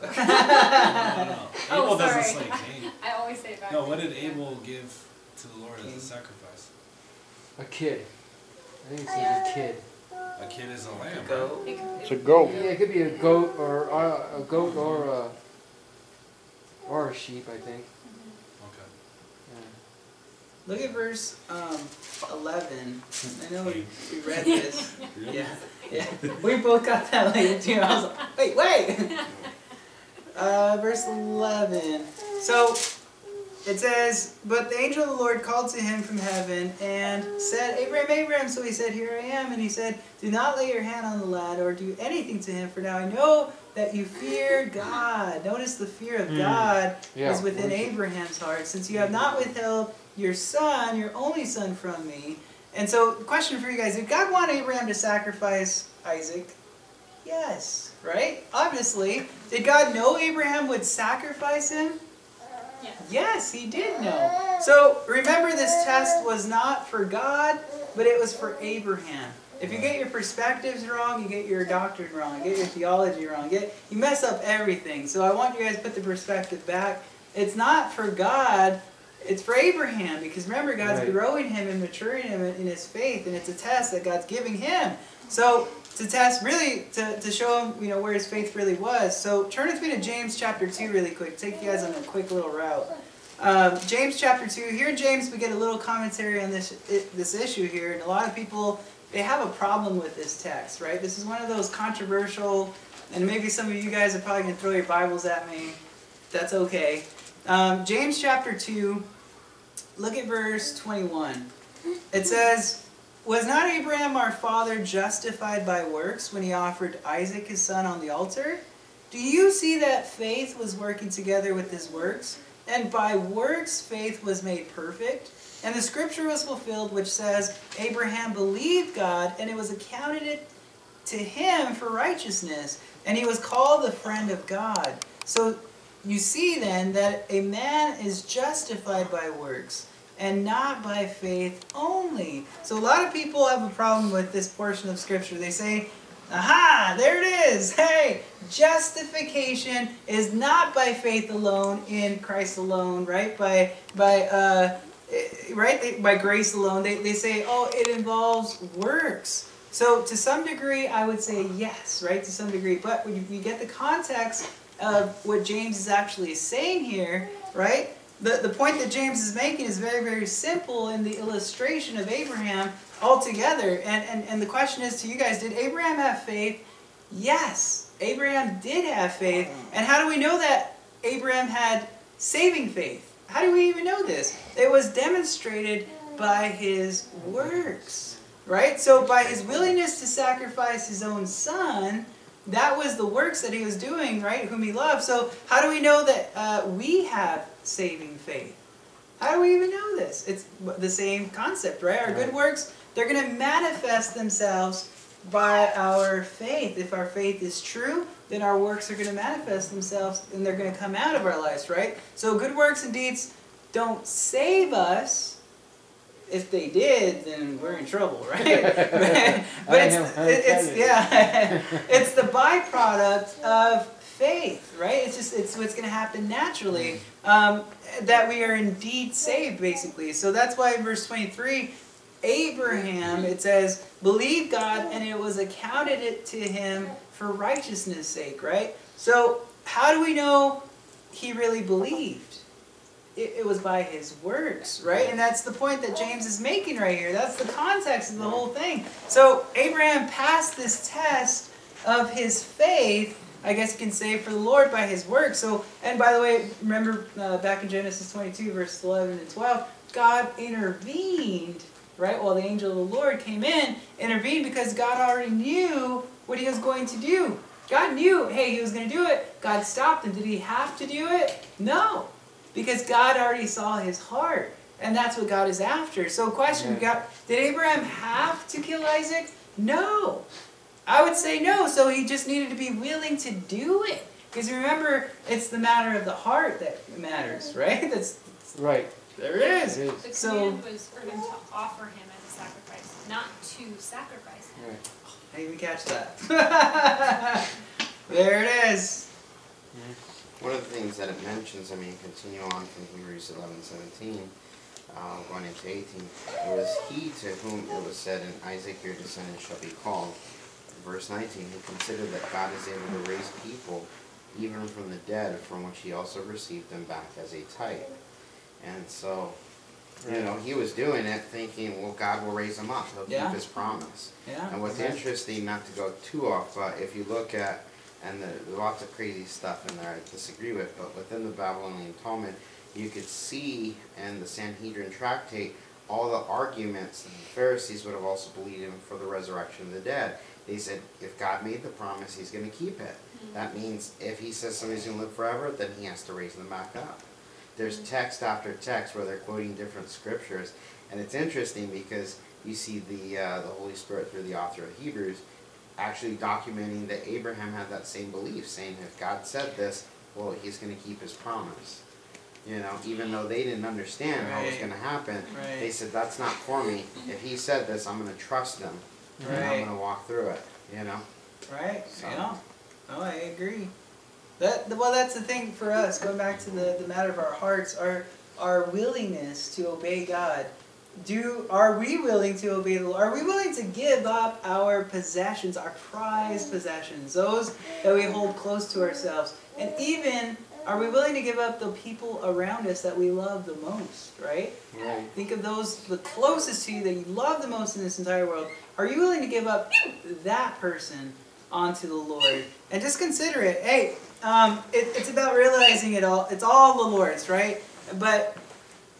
His Oh. No, no, no. Oh, doesn't sorry. slay Cain. I always say it back. No, what did Abel give to the Lord as a sacrifice? a kid. I think it says a kid. A kid is a lamb, right? Go. It could- It's a goat. Yeah, it could be a goat or uh, a goat or a or a sheep. I think. Okay. Yeah. Look at verse um, 11. I know we, we read this. Yeah, yeah. We both got that later too. I was like, wait, wait. Uh, verse 11. So it says, But the angel of the Lord called to him from heaven and said, Abraham, Abraham. So he said, Here I am. And he said, Do not lay your hand on the lad or do anything to him, for now I know that you fear God. Notice the fear of Hmm. God Yeah, was within. Abraham's heart, since you have not withheld your son, your only son, from me. And so, question for you guys: Did God want Abraham to sacrifice Isaac? Yes, right? Obviously. Did God know Abraham would sacrifice him? Yes. Yes, he did know. So remember, this test was not for God, but it was for Abraham. If you get your perspectives wrong, you get your doctrine wrong, you get your theology wrong, you, get, you mess up everything. So I want you guys to put the perspective back. It's not for God, it's for Abraham. Because remember, God's Right. growing him and maturing him in his faith, and it's a test that God's giving him. So to test, really, to, to show him, you know, where his faith really was. So turn with me to James chapter 2 really quick. Take you guys on a quick little route. Um, James chapter 2. Here in James, we get a little commentary on this, this issue here. And a lot of people, they have a problem with this text, right? This is one of those controversial, and maybe some of you guys are probably going to throw your Bibles at me. That's okay. Um, James chapter 2, look at verse 21. It says, Was not Abraham our father justified by works when he offered Isaac his son on the altar? Do you see that faith was working together with his works? And by works faith was made perfect? And the scripture was fulfilled which says, Abraham believed God, and it was accounted to him for righteousness, and he was called the friend of God. So you see then that a man is justified by works and not by faith only. So a lot of people have a problem with this portion of scripture. They say, Aha, there it is. Hey, justification is not by faith alone in Christ alone, right? By by uh eh, right by grace alone. They they say, "Oh, it involves works." So to some degree, I would say yes, right? To some degree, but when you get the context of what James is actually saying here, right? The, the point that James is making is very, very simple in the illustration of Abraham altogether. And, and, and the question is to you guys, did Abraham have faith? Yes, Abraham did have faith. And how do we know that Abraham had saving faith? How do we even know this? It was demonstrated by his works, right? So by his willingness to sacrifice his own son, that was the works that he was doing, right? Whom he loved. So how do we know that uh, we have saving faith? How do we even know this? It's the same concept, right? Our good works, they're going to manifest themselves by our faith. If our faith is true, then our works are going to manifest themselves and they're going to come out of our lives, right? So good works and deeds don't save us. If they did, then we're in trouble, right? but but it's, it's, yeah, it's the byproduct of faith, right? It's just it's what's going to happen naturally um, that we are indeed saved, basically. So that's why verse twenty three, Abraham, it says, believe God and it was accounted it to him for righteousness' sake, right? So, how do we know he really believed? It, it was by his works, right? And that's the point that James is making right here. That's the context of the whole thing. So, Abraham passed this test of his faith, I guess you can say, for the Lord by his works. So, and by the way, remember uh, back in Genesis 22, verses 11 and 12, God intervened, right? While the angel of the Lord came in, intervened because God already knew what he was going to do. God knew, hey, he was going to do it. God stopped him. Did he have to do it? No, because God already saw his heart. And that's what God is after. So, question: Yeah. God, did Abraham have to kill Isaac? No. I would say no. So he just needed to be willing to do it. Because remember, it's the matter of the heart that matters, right? That's Right. there it is. It is. The So- command was for him to offer him as a sacrifice, not to sacrifice him. Right. I didn't even catch that. there it is. One of the things that it mentions, I mean, continue on from Hebrews eleven seventeen, uh, going into eighteen, it was he to whom it was said, and Isaac your descendant shall be called. Verse nineteen, he considered that God is able to raise people even from the dead, from which he also received them back as a type. And so, you know, he was doing it thinking, well, God will raise him up, he'll Yeah. keep his promise. Yeah. And what's interesting, not to go too off, but if you look at, and there's lots of crazy stuff in there I disagree with, but within the Babylonian Talmud, you could see in the Sanhedrin tractate all the arguments that the Pharisees would have also believed in for the resurrection of the dead. They said, if God made the promise, he's going to keep it. Mm-hmm. That means if he says somebody's going to live forever, then he has to raise them back up. There's mm-hmm. text after text where they're quoting different scriptures, and it's interesting because you see the uh, the Holy Spirit through the author of Hebrews actually documenting that Abraham had that same belief, saying if God said this, well, He's going to keep His promise. You know, even though they didn't understand how it was going to happen, Right. they said that's not for me. Mm-hmm. If He said this, I'm going to trust Him, and I'm going to walk through it. You know. Right. So- Yeah. Oh, I agree. That well, that's the thing for us. Going back to the, the matter of our hearts, our our willingness to obey God. Do are we willing to obey the Lord? Are we willing to give up our possessions, our prized possessions, those that we hold close to ourselves, and even are we willing to give up the people around us that we love the most? Right. Right. Think of those the closest to you that you love the most in this entire world. Are you willing to give up that person onto the Lord? And just consider it. Hey, um, it, it's about realizing it all. It's all the Lord's, right? But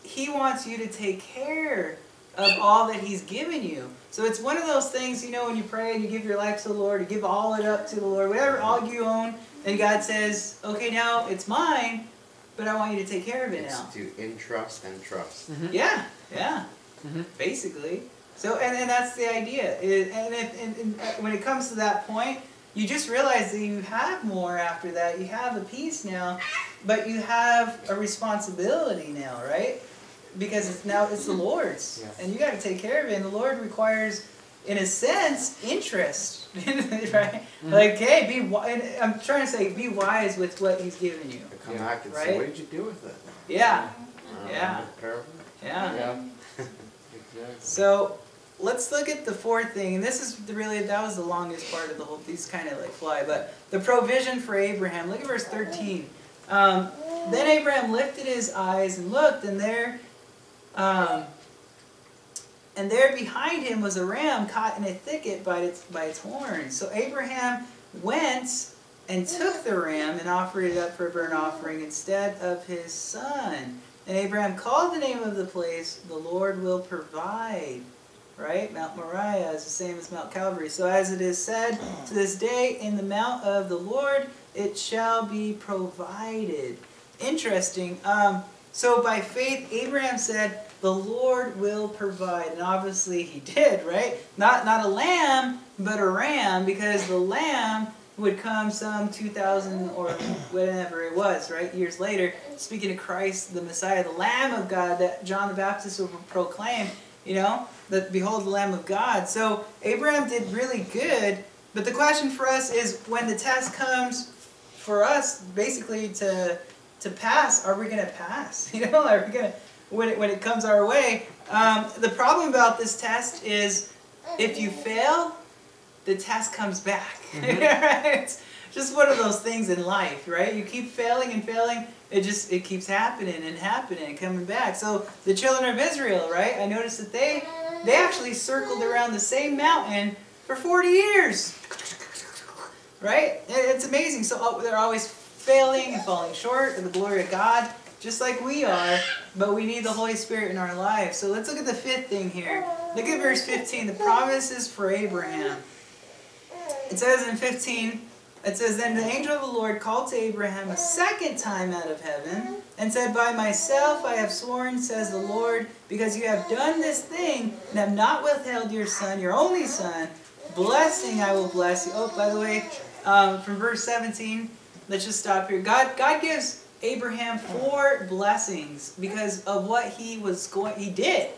He wants you to take care of all that He's given you. So it's one of those things, you know, when you pray and you give your life to the Lord, you give all it up to the Lord, whatever all you own, and God says, okay, now it's mine, but I want you to take care of it It's now. to entrust and trust. Yeah, yeah, Mhm. basically. So, and, and that's the idea. It, and, if, and, and uh, when it comes to that point, you just realize that you have more after that. You have a peace now, but you have a responsibility now, right? Because it's now it's the Lord's, Yeah. and you got to take care of it. And the Lord requires, in a sense, interest, right? Like, hey, be. wi- I'm trying to say, be wise with what He's given you. To come Yeah. back and Right? say, what did you do with it? Yeah, Uh, Yeah. yeah. Yeah. exactly. So let's look at the fourth thing, and this is really that was the longest part of the whole. These kind of like fly, but the provision for Abraham. Look at verse thirteen. Um, then Abraham lifted his eyes and looked, and there, um, and there behind him was a ram caught in a thicket by its by its horns. So Abraham went and took the ram and offered it up for a burnt offering instead of his son. And Abraham called the name of the place, the Lord will provide. Right? Mount Moriah is the same as Mount Calvary. So as it is said to this day, in the mount of the Lord it shall be provided. Interesting. Um, so by faith, Abraham said, the Lord will provide. And obviously he did, right? Not not a lamb, but a ram, because the lamb would come some 2,000 or whatever it was, right? Years later, speaking of Christ, the Messiah, the Lamb of God that John the Baptist will proclaim, you know, that behold the Lamb of God. So Abraham did really good, but the question for us is when the test comes for us basically to to pass, are we gonna pass? You know, are we gonna when it, when it comes our way. Um, the problem about this test is if you fail, the test comes back. right? It's just one of those things in life, right? You keep failing and failing, it just it keeps happening and happening and coming back. So the children of Israel, right? I noticed that they they actually circled around the same mountain for 40 years. Right? It's amazing. So oh, they're always failing and falling short of the glory of God, just like we are, but we need the Holy Spirit in our lives. So let's look at the fifth thing here. Look at verse 15, the promises for Abraham. It says in 15, it says, Then the angel of the Lord called to Abraham a second time out of heaven and said, By myself I have sworn, says the Lord, because you have done this thing and have not withheld your son, your only son. Blessing I will bless you. Oh, by the way, um, from verse 17, let's just stop here. God, God gives Abraham four blessings because of what he was going, he did.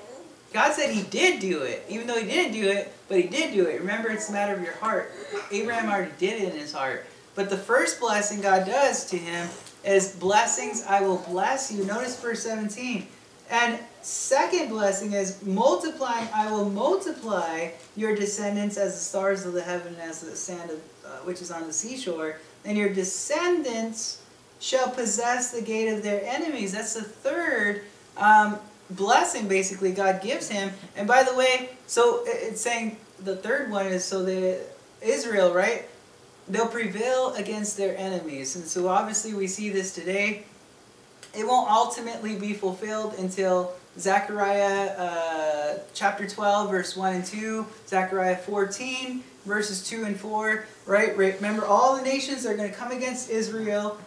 God said he did do it, even though he didn't do it, but he did do it. Remember, it's a matter of your heart. Abraham already did it in his heart. But the first blessing God does to him is blessings I will bless you. Notice verse 17. And second blessing is multiplying I will multiply your descendants as the stars of the heaven as the sand of, uh, which is on the seashore. And your descendants shall possess the gate of their enemies. That's the third um, blessing basically God gives him. And by the way, so it's saying the third one is so that Israel, right? They'll prevail against their enemies. And so obviously we see this today. It won't ultimately be fulfilled until Zechariah uh, chapter 12, verse 1 and 2, Zechariah 14, verses 2 and 4, right? Remember, all the nations are going to come against Israel.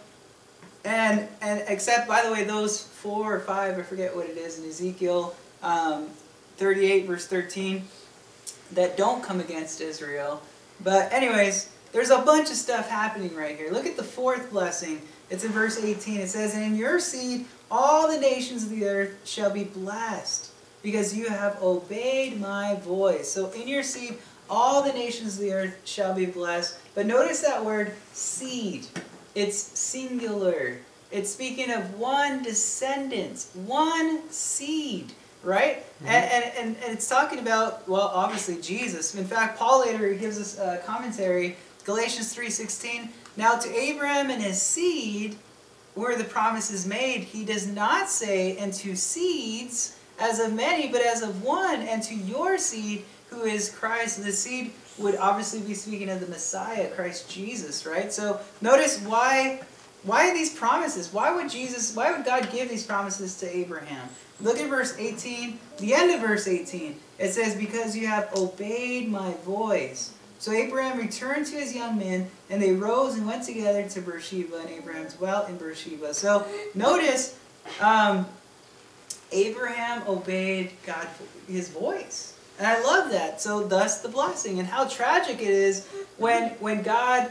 And, and except, by the way, those four or five, I forget what it is in Ezekiel um, 38, verse 13, that don't come against Israel. But, anyways, there's a bunch of stuff happening right here. Look at the fourth blessing. It's in verse 18. It says, And in your seed all the nations of the earth shall be blessed, because you have obeyed my voice. So in your seed all the nations of the earth shall be blessed. But notice that word seed. It's singular. It's speaking of one descendant, one seed, right? Mm-hmm. And, and, and, and it's talking about, well, obviously Jesus. In fact, Paul later gives us a commentary, Galatians 3.16, Now to Abraham and his seed were the promise is made. He does not say, and to seeds as of many, but as of one, and to your seed, who is Christ. The seed would obviously be speaking of the Messiah, Christ Jesus, right? So notice why why these promises? Why would Jesus, why would God give these promises to Abraham? Look at verse 18, the end of verse 18. It says, Because you have obeyed my voice. So Abraham returned to his young men, and they rose and went together to Beersheba, and Abraham dwelt in Beersheba. So notice, um, Abraham obeyed God, his voice. And I love that. So thus the blessing. And how tragic it is when when God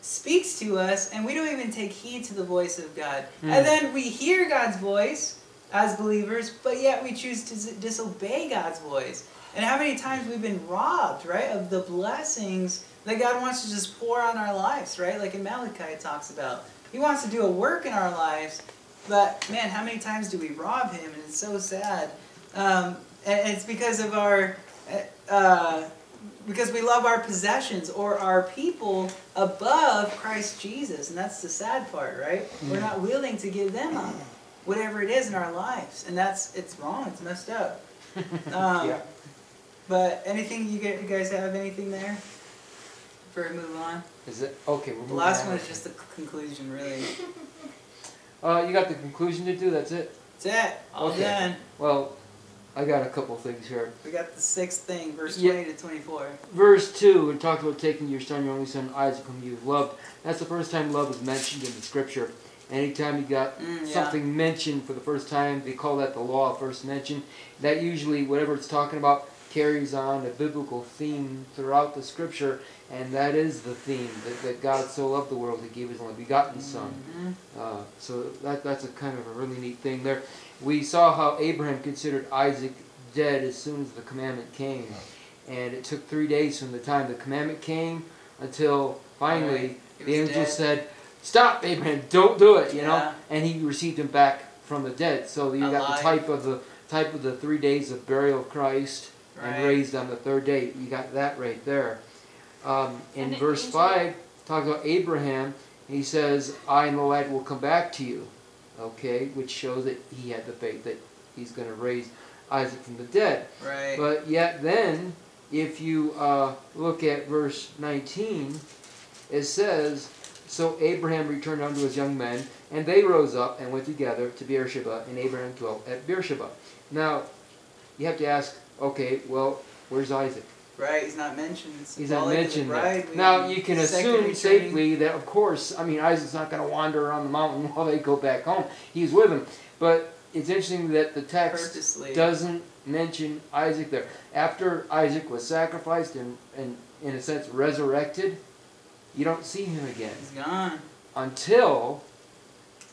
speaks to us and we don't even take heed to the voice of God. And then we hear God's voice as believers, but yet we choose to disobey God's voice. And how many times we've been robbed, right, of the blessings that God wants to just pour on our lives, right? Like in Malachi it talks about. He wants to do a work in our lives, but man, how many times do we rob Him? And it's so sad. Um, and it's because of our, uh, because we love our possessions or our people above Christ Jesus. And that's the sad part, right? We're not willing to give them up, whatever it is in our lives. And that's, it's wrong, it's messed up. Um, Yeah. But anything, you gu- you guys have anything there? Before we move on? Is it okay? We're The last on. one is just the conclusion, really. Uh, you got the conclusion to do. That's it. That's it. All Okay. done. Well, I got a couple things here. We got the sixth thing, verse Yeah. 20 to 24. Verse two, it talked about taking your son, your only son Isaac, whom you loved. That's the first time love is mentioned in the scripture. Anytime you got Mm, yeah. something mentioned for the first time, they call that the law of first mention. That usually, whatever it's talking about, carries on a biblical theme throughout the scripture, and that is the theme that, that God so loved the world, He gave His only begotten Son. Mhm. Uh, so that that's a kind of a really neat thing there. We saw how Abraham considered Isaac dead as soon as the commandment came, and it took three days from the time the commandment came until finally He the angel dead. said, "Stop, Abraham! Don't do it!" You know, and he received him back from the dead. So you got the type of the type of the three days of burial of Christ Right. and raised on the third day. You got that right there. Um, in verse angel- five, talks about Abraham. He says, "I and the lad will come back to you." Okay, which shows that he had the faith that he's going to raise Isaac from the dead. Right. But yet then, if you uh, look at verse 19, it says, So Abraham returned unto his young men, and they rose up and went together to Beersheba, and Abraham dwelt at Beersheba. Now, you have to ask, okay, well, where's Isaac? right. He's not mentioned. It's He's not mentioned bride. Now, you can assume safely that, of course, I mean, Isaac's not going to wander around the mountain while they go back home. He's with them. But it's interesting that the text purposely. doesn't mention Isaac there. After Isaac was sacrificed and, and in a sense resurrected, you don't see him again He's gone. until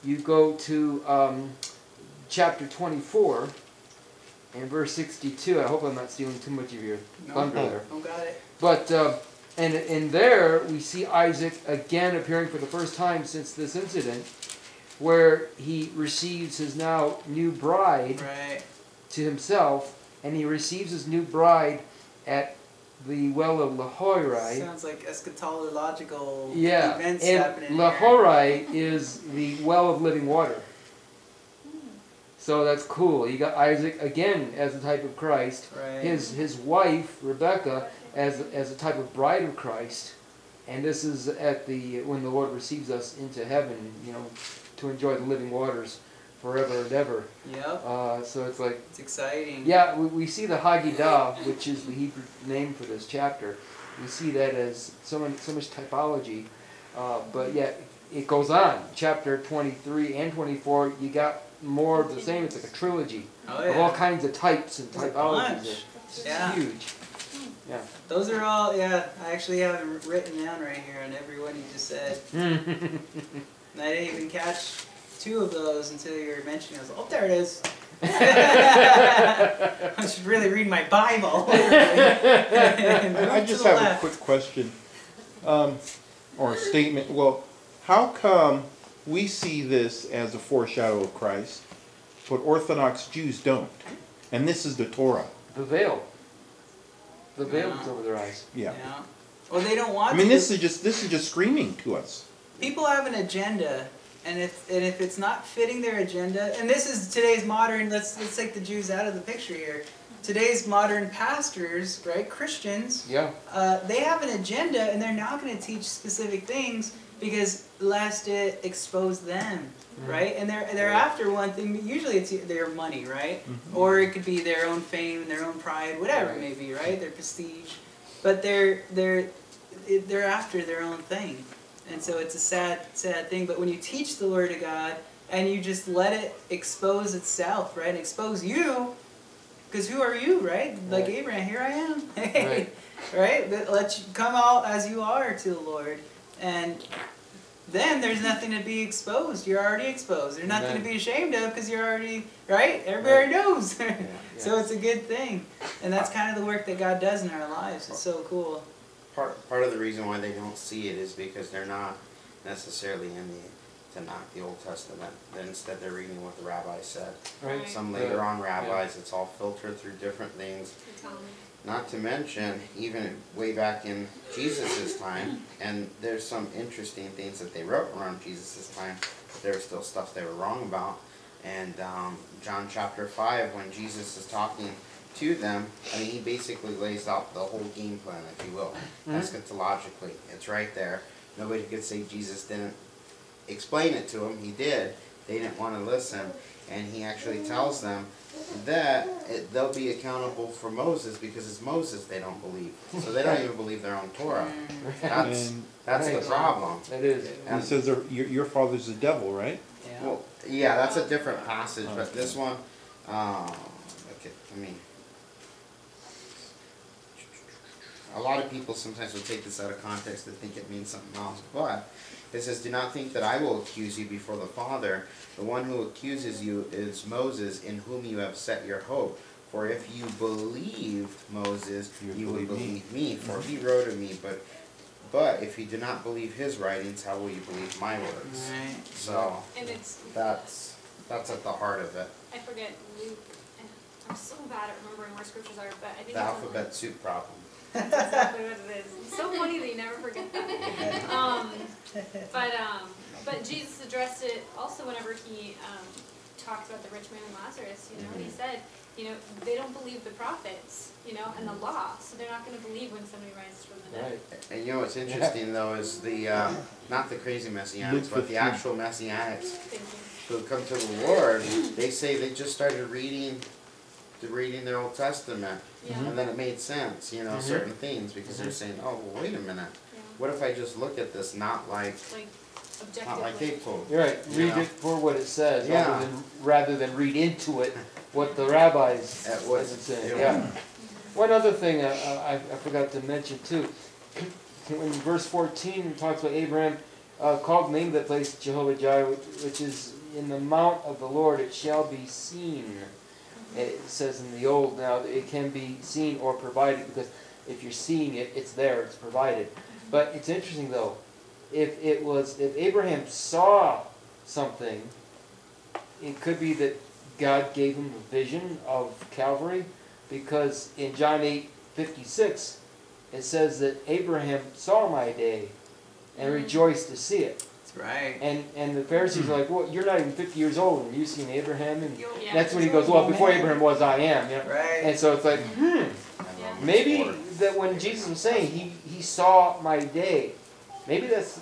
you go to um, chapter 24 and verse 62. I hope I'm not stealing too much of your No. thunder there. Oh, got it. But uh, and in there we see Isaac again appearing for the first time since this incident, where he receives his now new bride Right. to himself, and he receives his new bride at the well of Lahai Roi. Sounds like eschatological Yeah, events and happening. here. Lahai Roi is the well of living water. So that's cool. You got Isaac again as a type of Christ. Right. His his wife Rebecca as as a type of bride of Christ, and this is at the when the Lord receives us into heaven. You know, to enjoy the living waters forever and ever. Yep. Uh, so it's like It's exciting. yeah, we, we see the Akedah, which is the Hebrew name for this chapter. We see that as so, many, so much typology, uh, but yet it goes on. Chapter 23 and 24, you got more of the same. It's like a trilogy Oh of all kinds of types and typologies. bunch. It's Yeah. huge. Yeah. Those are all. Yeah. I actually have them written down right here on every one you just said. And I didn't even catch two of those until you were mentioning. I was like, oh, there it is. I should really read my Bible. I just the have a quick question, um, or a statement. Well, how come we see this as a foreshadow of Christ, but Orthodox Jews don't? And this is the Torah. the veil. The veil Yeah. is over their eyes. Yeah. Yeah. Well, they don't want to- I mean, to. this is just this is just screaming to us. people have an agenda and if and if it's not fitting their agenda and this is today's modern let's let's take the jews out of the picture here today's modern pastors right christians Yeah. uh, they have an agenda and they're not going to teach specific things because lest it expose them right. and they're they're after one thing usually it's their money right? Mm-hmm. Or it could be their own fame their own pride whatever it may be right? Their prestige. But they're they're they're after their own thing. And so it's a sad sad thing. But when you teach the word of god and you just let it expose itself right And expose you because who are you right? Like Right. abraham here i am. Hey Right. right? Let you come out as you are to the Lord, and then there's nothing to be exposed. You're already exposed. There's nothing Amen. to be ashamed of because you're already right. Everybody knows. so Yeah. it's a good thing, and that's kind of the work that God does in our lives. It's so cool. Part, part of the reason why they don't see it is because they're not necessarily in the Tanakh, the Old Testament. Then instead they're reading what the rabbi said. Right. Some Yeah. later on rabbis, it's all filtered through different things. You tell me. Not to mention, even way back in Jesus' time, and there's some interesting things that they wrote around Jesus' time, but there was still stuff they were wrong about. And um, John chapter 5, when Jesus is talking to them, I mean, he basically lays out the whole game plan, if you will, eschatologically. It's right there. Nobody could say Jesus didn't explain it to them. He did. They didn't want to listen. And he actually tells them that it, they'll be accountable for Moses because it's Moses they don't believe. So they don't even believe their own Torah. That's, And that's the Right. problem. That is. he says your, your father's the devil, right? Yeah. Well, yeah, that's a different passage, but this one, um, okay, I mean, a lot of people sometimes will take this out of context and think it means something else, but it says, "Do not think that I will accuse you before the Father. The one who accuses you is Moses, in whom you have set your hope. For if you believed Moses, You you, would would believe believe me, for he wrote of me. But, but if you do not believe his writings, how will you believe my words?" Right. So And it's that's That's at the heart of it. I forget Luke. I'm so bad at remembering where scriptures are, but I think The it's in alphabet soup problem. That's exactly what it is. It's so funny that you never forget that. Um, but um, but Jesus addressed it also whenever he um, talked about the rich man and Lazarus. You know, and he said, you know, they don't believe the prophets, you know, and the law, so they're not going to believe when somebody rises from the dead. Right. And you know what's interesting though is the, uh, not the crazy messianics, but the actual messianics Thank you. who come to the Lord, they say they just started reading, to reading their Old Testament. Yeah. And then it made sense, you know, Mhm. certain things, because they're saying, oh, well, wait a minute. Yeah. What if I just look at this not like, Like not like objectively. they told? You're right. You Read know? it for what it says, Yeah. rather than rather than read into it what the rabbis That would was- say. yeah. Yeah. One other thing I, I, I forgot to mention too. When verse 14 it talks about Abraham uh, called the name of that place Jehovah Jireh, which is in the mount of the Lord it shall be seen. It says in the old now it can be seen or provided because if you're seeing it, it's there, it's provided. But it's interesting though, if it was if Abraham saw something, it could be that God gave him a vision of Calvary, because in John eight fifty six, it says that Abraham saw my day, and mm-hmm. rejoiced to see it. That's right. And and the Pharisees are like, well, you're not even fifty years old, and you've seen Abraham, and Yeah. that's when he goes, well, before Abraham was, I am. You know? Right. And so it's like, hmm, Yeah. maybe that when Jesus was saying he, he saw my day, maybe that's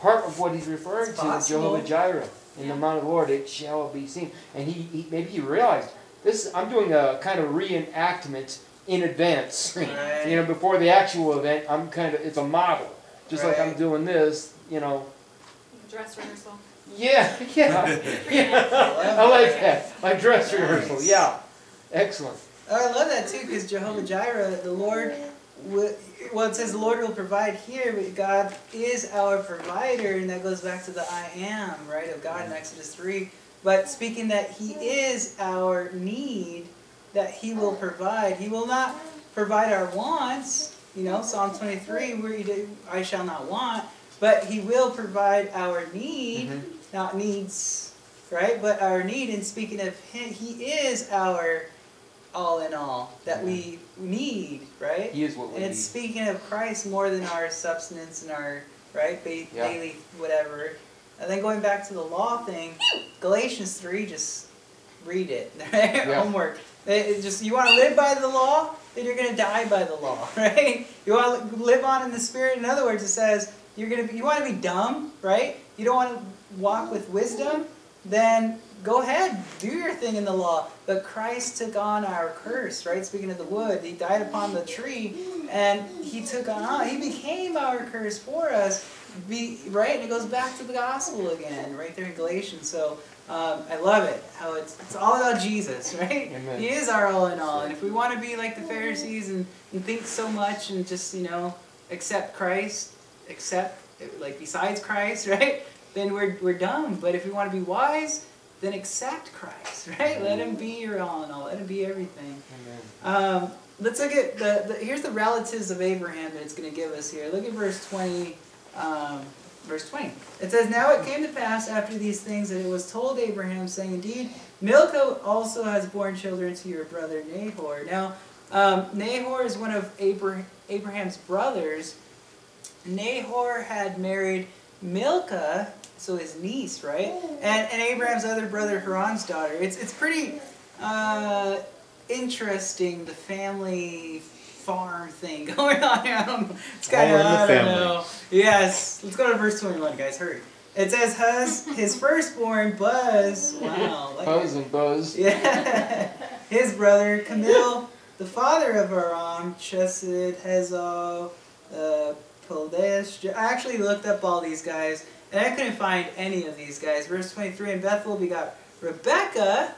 part of what he's referring It's to in possible. Jehovah Jireh. In the Mount of the Lord it shall be seen. And he, he maybe he realized this I'm doing a kind of reenactment in advance. Right. you know, before the actual event, I'm kind of it's a model. Just like I'm doing this, you know. Dress rehearsal. Yeah, yeah. yeah. I like that. Like dress rehearsal, yeah. Excellent. Oh, I love that too, because Jehovah Jireh, the Lord, will, well, it says the Lord will provide here, but God is our provider, and that goes back to the I am, right, of God in Exodus 3. But speaking that He is our need, that He will provide. He will not provide our wants, you know, Psalm 23, where he did, I shall not want, but He will provide our need, Mhm. not needs, right, but our need. And speaking of Him, He is our all in all that we need, right? He is what we And need. it's speaking of Christ more than our substance and our right ba- Yeah. daily whatever. And then going back to the law thing, Galatians three, just read it. Yeah. Homework. It- just you want to live by the law, then you're gonna die by the law, right? You want to live on in the spirit. In other words, it says you're gonna be, you want to be dumb, right? You don't want to walk with wisdom. Then go ahead, do your thing in the law. But Christ took on our curse, right? Speaking of the wood, he died upon the tree, and he took on, he became our curse for us. Be right, and it goes back to the gospel again, right there in Galatians. So um, I love it how it's it's all about Jesus, right? Amen. He is our all in all, and if we want to be like the Pharisees and, and think so much and just you know accept Christ, accept like besides Christ, right? Then we're we're dumb. But if we want to be wise, then accept Christ, right? Let Him be your all in all. Let Him be everything. Amen. Um, let's look at the, the here's the relatives of Abraham that it's going to give us here. Look at verse twenty. Um, verse twenty. It says, "Now it came to pass after these things that it was told Abraham, saying, Indeed, Milcah also has borne children to your brother Nahor." Now, um, Nahor is one of Abra- Abraham's brothers. Nahor had married Milcah, so his niece, right? And and Abraham's other brother Haran's daughter. It's it's pretty uh, interesting the family farm thing going on here. I don't. It's kind All of in the I don't family. know. Yes, let's go to verse twenty-one, guys. Hurry. It says, "Huz, his firstborn Buzz." Wow. like- Buzz and Buzz. yeah. His brother Kemuel, the father of Aram, Chesed, Hazo, uh, Pildash. I actually looked up all these guys, and I couldn't find any of these guys. Verse 23, in Bethuel we got Rebecca.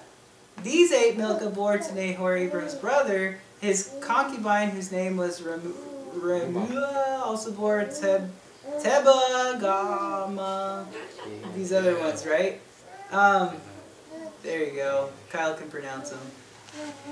These eight Milcah bore to Nahor, Abram's brother. His concubine, whose name was Rem- Reumah, also bore Teb- Teba, Gama, these other ones, right? Um, there you go. Kyle can pronounce them.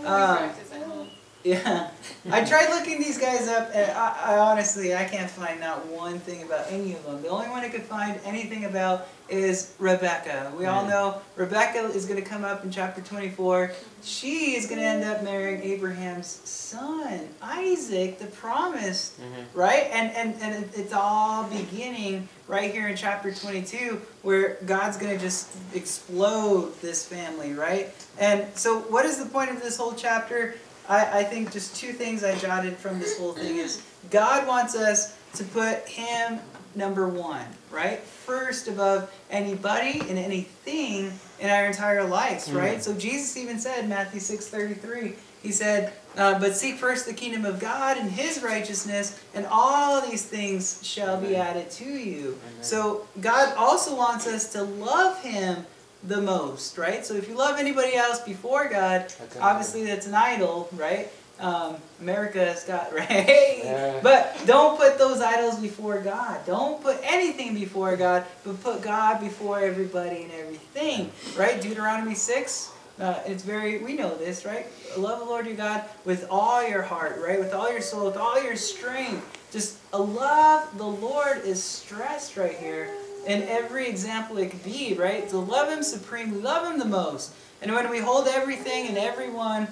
Um, practice at home. Yeah, I tried looking these guys up, and I, I honestly I can't find not one thing about any of them. The only one I could find anything about is Rebecca. We all Hmm. know Rebecca is going to come up in chapter 24. She is going to end up marrying Abraham's son, Isaac, the promised, Mm-hmm. right? And and and it's all beginning right here in chapter 22, where God's going to just explode this family, right? And so, what is the point of this whole chapter? I, I think just two things I jotted from this whole thing is God wants us to put Him number one, right? First above anybody and anything in our entire lives, right? So Jesus even said, Matthew 6.33, He said, uh, but seek first the kingdom of God and His righteousness, and all these things shall be added to you. Amen. So God also wants us to love Him the most, right? So if you love anybody else before God, That's obviously that's an idol, right? Um, America's got right, Yeah. but don't put those idols before God. Don't put anything before God, but put God before everybody and everything, right? Deuteronomy six. Uh, it's very we know this, right? Love the Lord your God with all your heart, right? With all your soul, with all your strength. Just love the Lord is stressed right here in every example it could be, right? To love Him supremely, love Him the most. And when we hold everything and everyone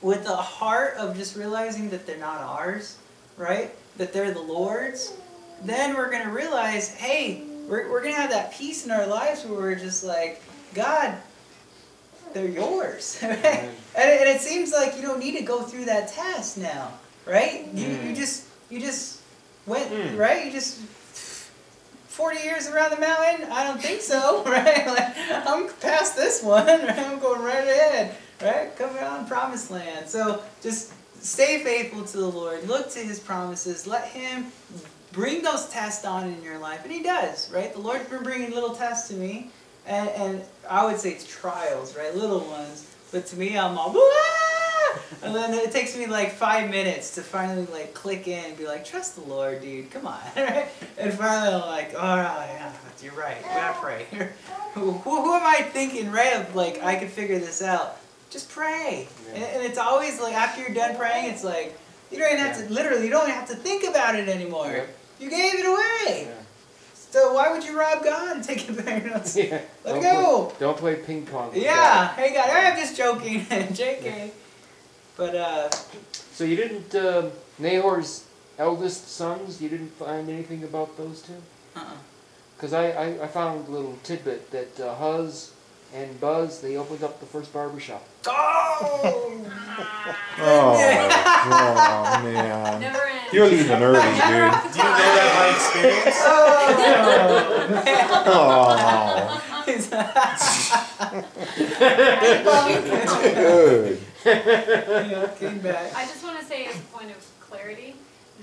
with a heart of just realizing that they're not ours, right? That they're the Lord's, then we're going to realize, hey, we're, we're going to have that peace in our lives where we're just like, God, they're yours. right? And, it- and it seems like you don't need to go through that test now, right? You, you Mm. just you just went Mm. right. You just forty years around the mountain. I don't think so, right? Like, I'm past this one. Right? I'm going right ahead, right? Coming on promised land. So just stay faithful to the Lord. Look to His promises. Let Him bring those tests on in your life, and He does, right? The Lord's been bringing little tests to me, and, and I would say it's trials, right? Little ones. But to me, I'm all, "Ah!" and then it takes me like five minutes to finally like click in and be like, trust the Lord, dude. Come on, right? And finally, I'm like, all right, yeah, you're right. We gotta pray. who, who, am I thinking, right? Of like, I could figure this out. Just pray. Yeah. And, and it's always like after you're done praying, it's like you don't even have to literally. You don't even have to think about it anymore. Yep. You gave it away. Yeah. So why would you rob God and take it back? Yeah. Let Don't go. Play, don't play ping pong. Yeah, God. hey God, I'm just joking, JK. But uh, So you didn't uh, Nahor's eldest sons. You didn't find anything about those two? uh-uh. Because I, I, I found a little tidbit that uh, Huz and Buzz they opened up the first barber shop. oh, Oh, oh man. Never end. You're leaving early, dude. Do you know that by experience? oh, Good. Yeah, came back. I just want to say as a point of clarity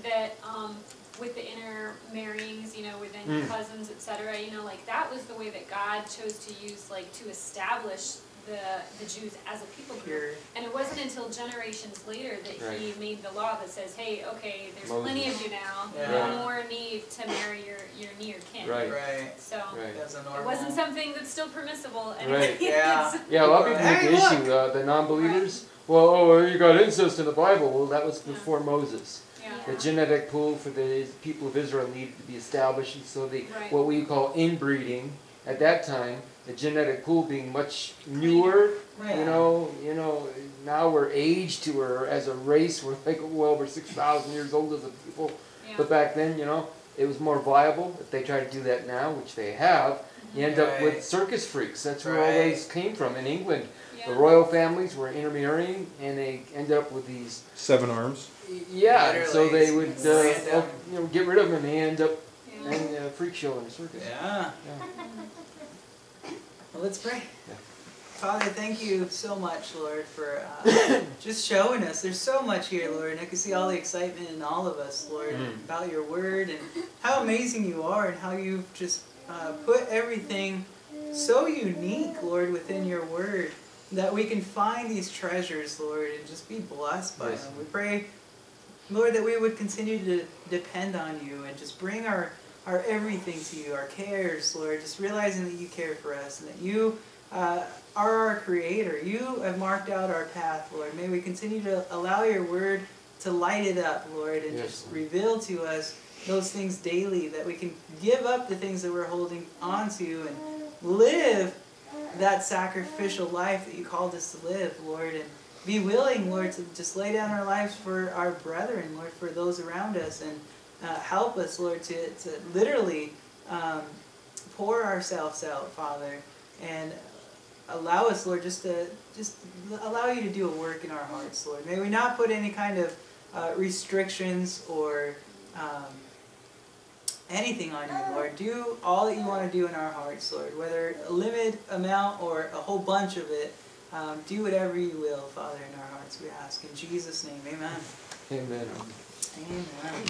that um, with the inner intermarryings, you know, within Mm. cousins, etc., you know, like that was the way that God chose to use, like, to establish the the Jews as a people group. And it wasn't until generations later that he made the law that says, hey, okay, there's plenty of you now. Yeah. No more need to marry your your near kin. Right. Right. So Right. It wasn't something that's still permissible. And Right. Yeah. Yeah, a lot of people make Hey, the issue, uh, the non-believers. Well, oh, you got incest in the Bible. Well, that was before Moses. Yeah. The genetic pool for the people of Israel needed to be established, and so the Right. what we call inbreeding at that time, the genetic pool being much newer. Yeah. You know, you know. Now we're aged to her as a race. We're like well over six thousand years old as a people. Yeah. But back then, you know, it was more viable. If they try to do that now, which they have, you end up with circus freaks. That's where all those came from in England. The royal families were intermarrying, and they ended up with these. Seven arms. Yeah, so they would uh, random. oh, you know get rid of them, and they end up Yeah. in a freak show in a circus. Yeah. Yeah. Well, let's pray. Yeah. Father, thank you so much, Lord, for uh, just showing us. There's so much here, Lord, and I can see all the excitement in all of us, Lord, Mm. about your word and how amazing you are and how you've just uh, put everything so unique, Lord, within your word that we can find these treasures, Lord, and just be blessed by Yes. them. We pray, Lord, that we would continue to depend on you and just bring our, our everything to you, our cares, Lord, just realizing that you care for us and that you uh, are our creator. You have marked out our path, Lord. May we continue to allow your word to light it up, Lord, and Yes, just Lord. reveal to us those things daily that we can give up the things that we're holding onto and live that sacrificial life that you called us to live, Lord, and be willing, Lord, to just lay down our lives for our brethren, Lord, for those around us, and uh, help us, Lord, to, to literally um, pour ourselves out, Father, and allow us, Lord, just to just allow you to do a work in our hearts, Lord. May we not put any kind of uh, restrictions or um, anything on you, Lord. Do all that you want to do in our hearts, Lord, whether a limited amount or a whole bunch of it. Um, do whatever you will, Father, in our hearts, we ask. In Jesus' name, amen. Amen. Amen.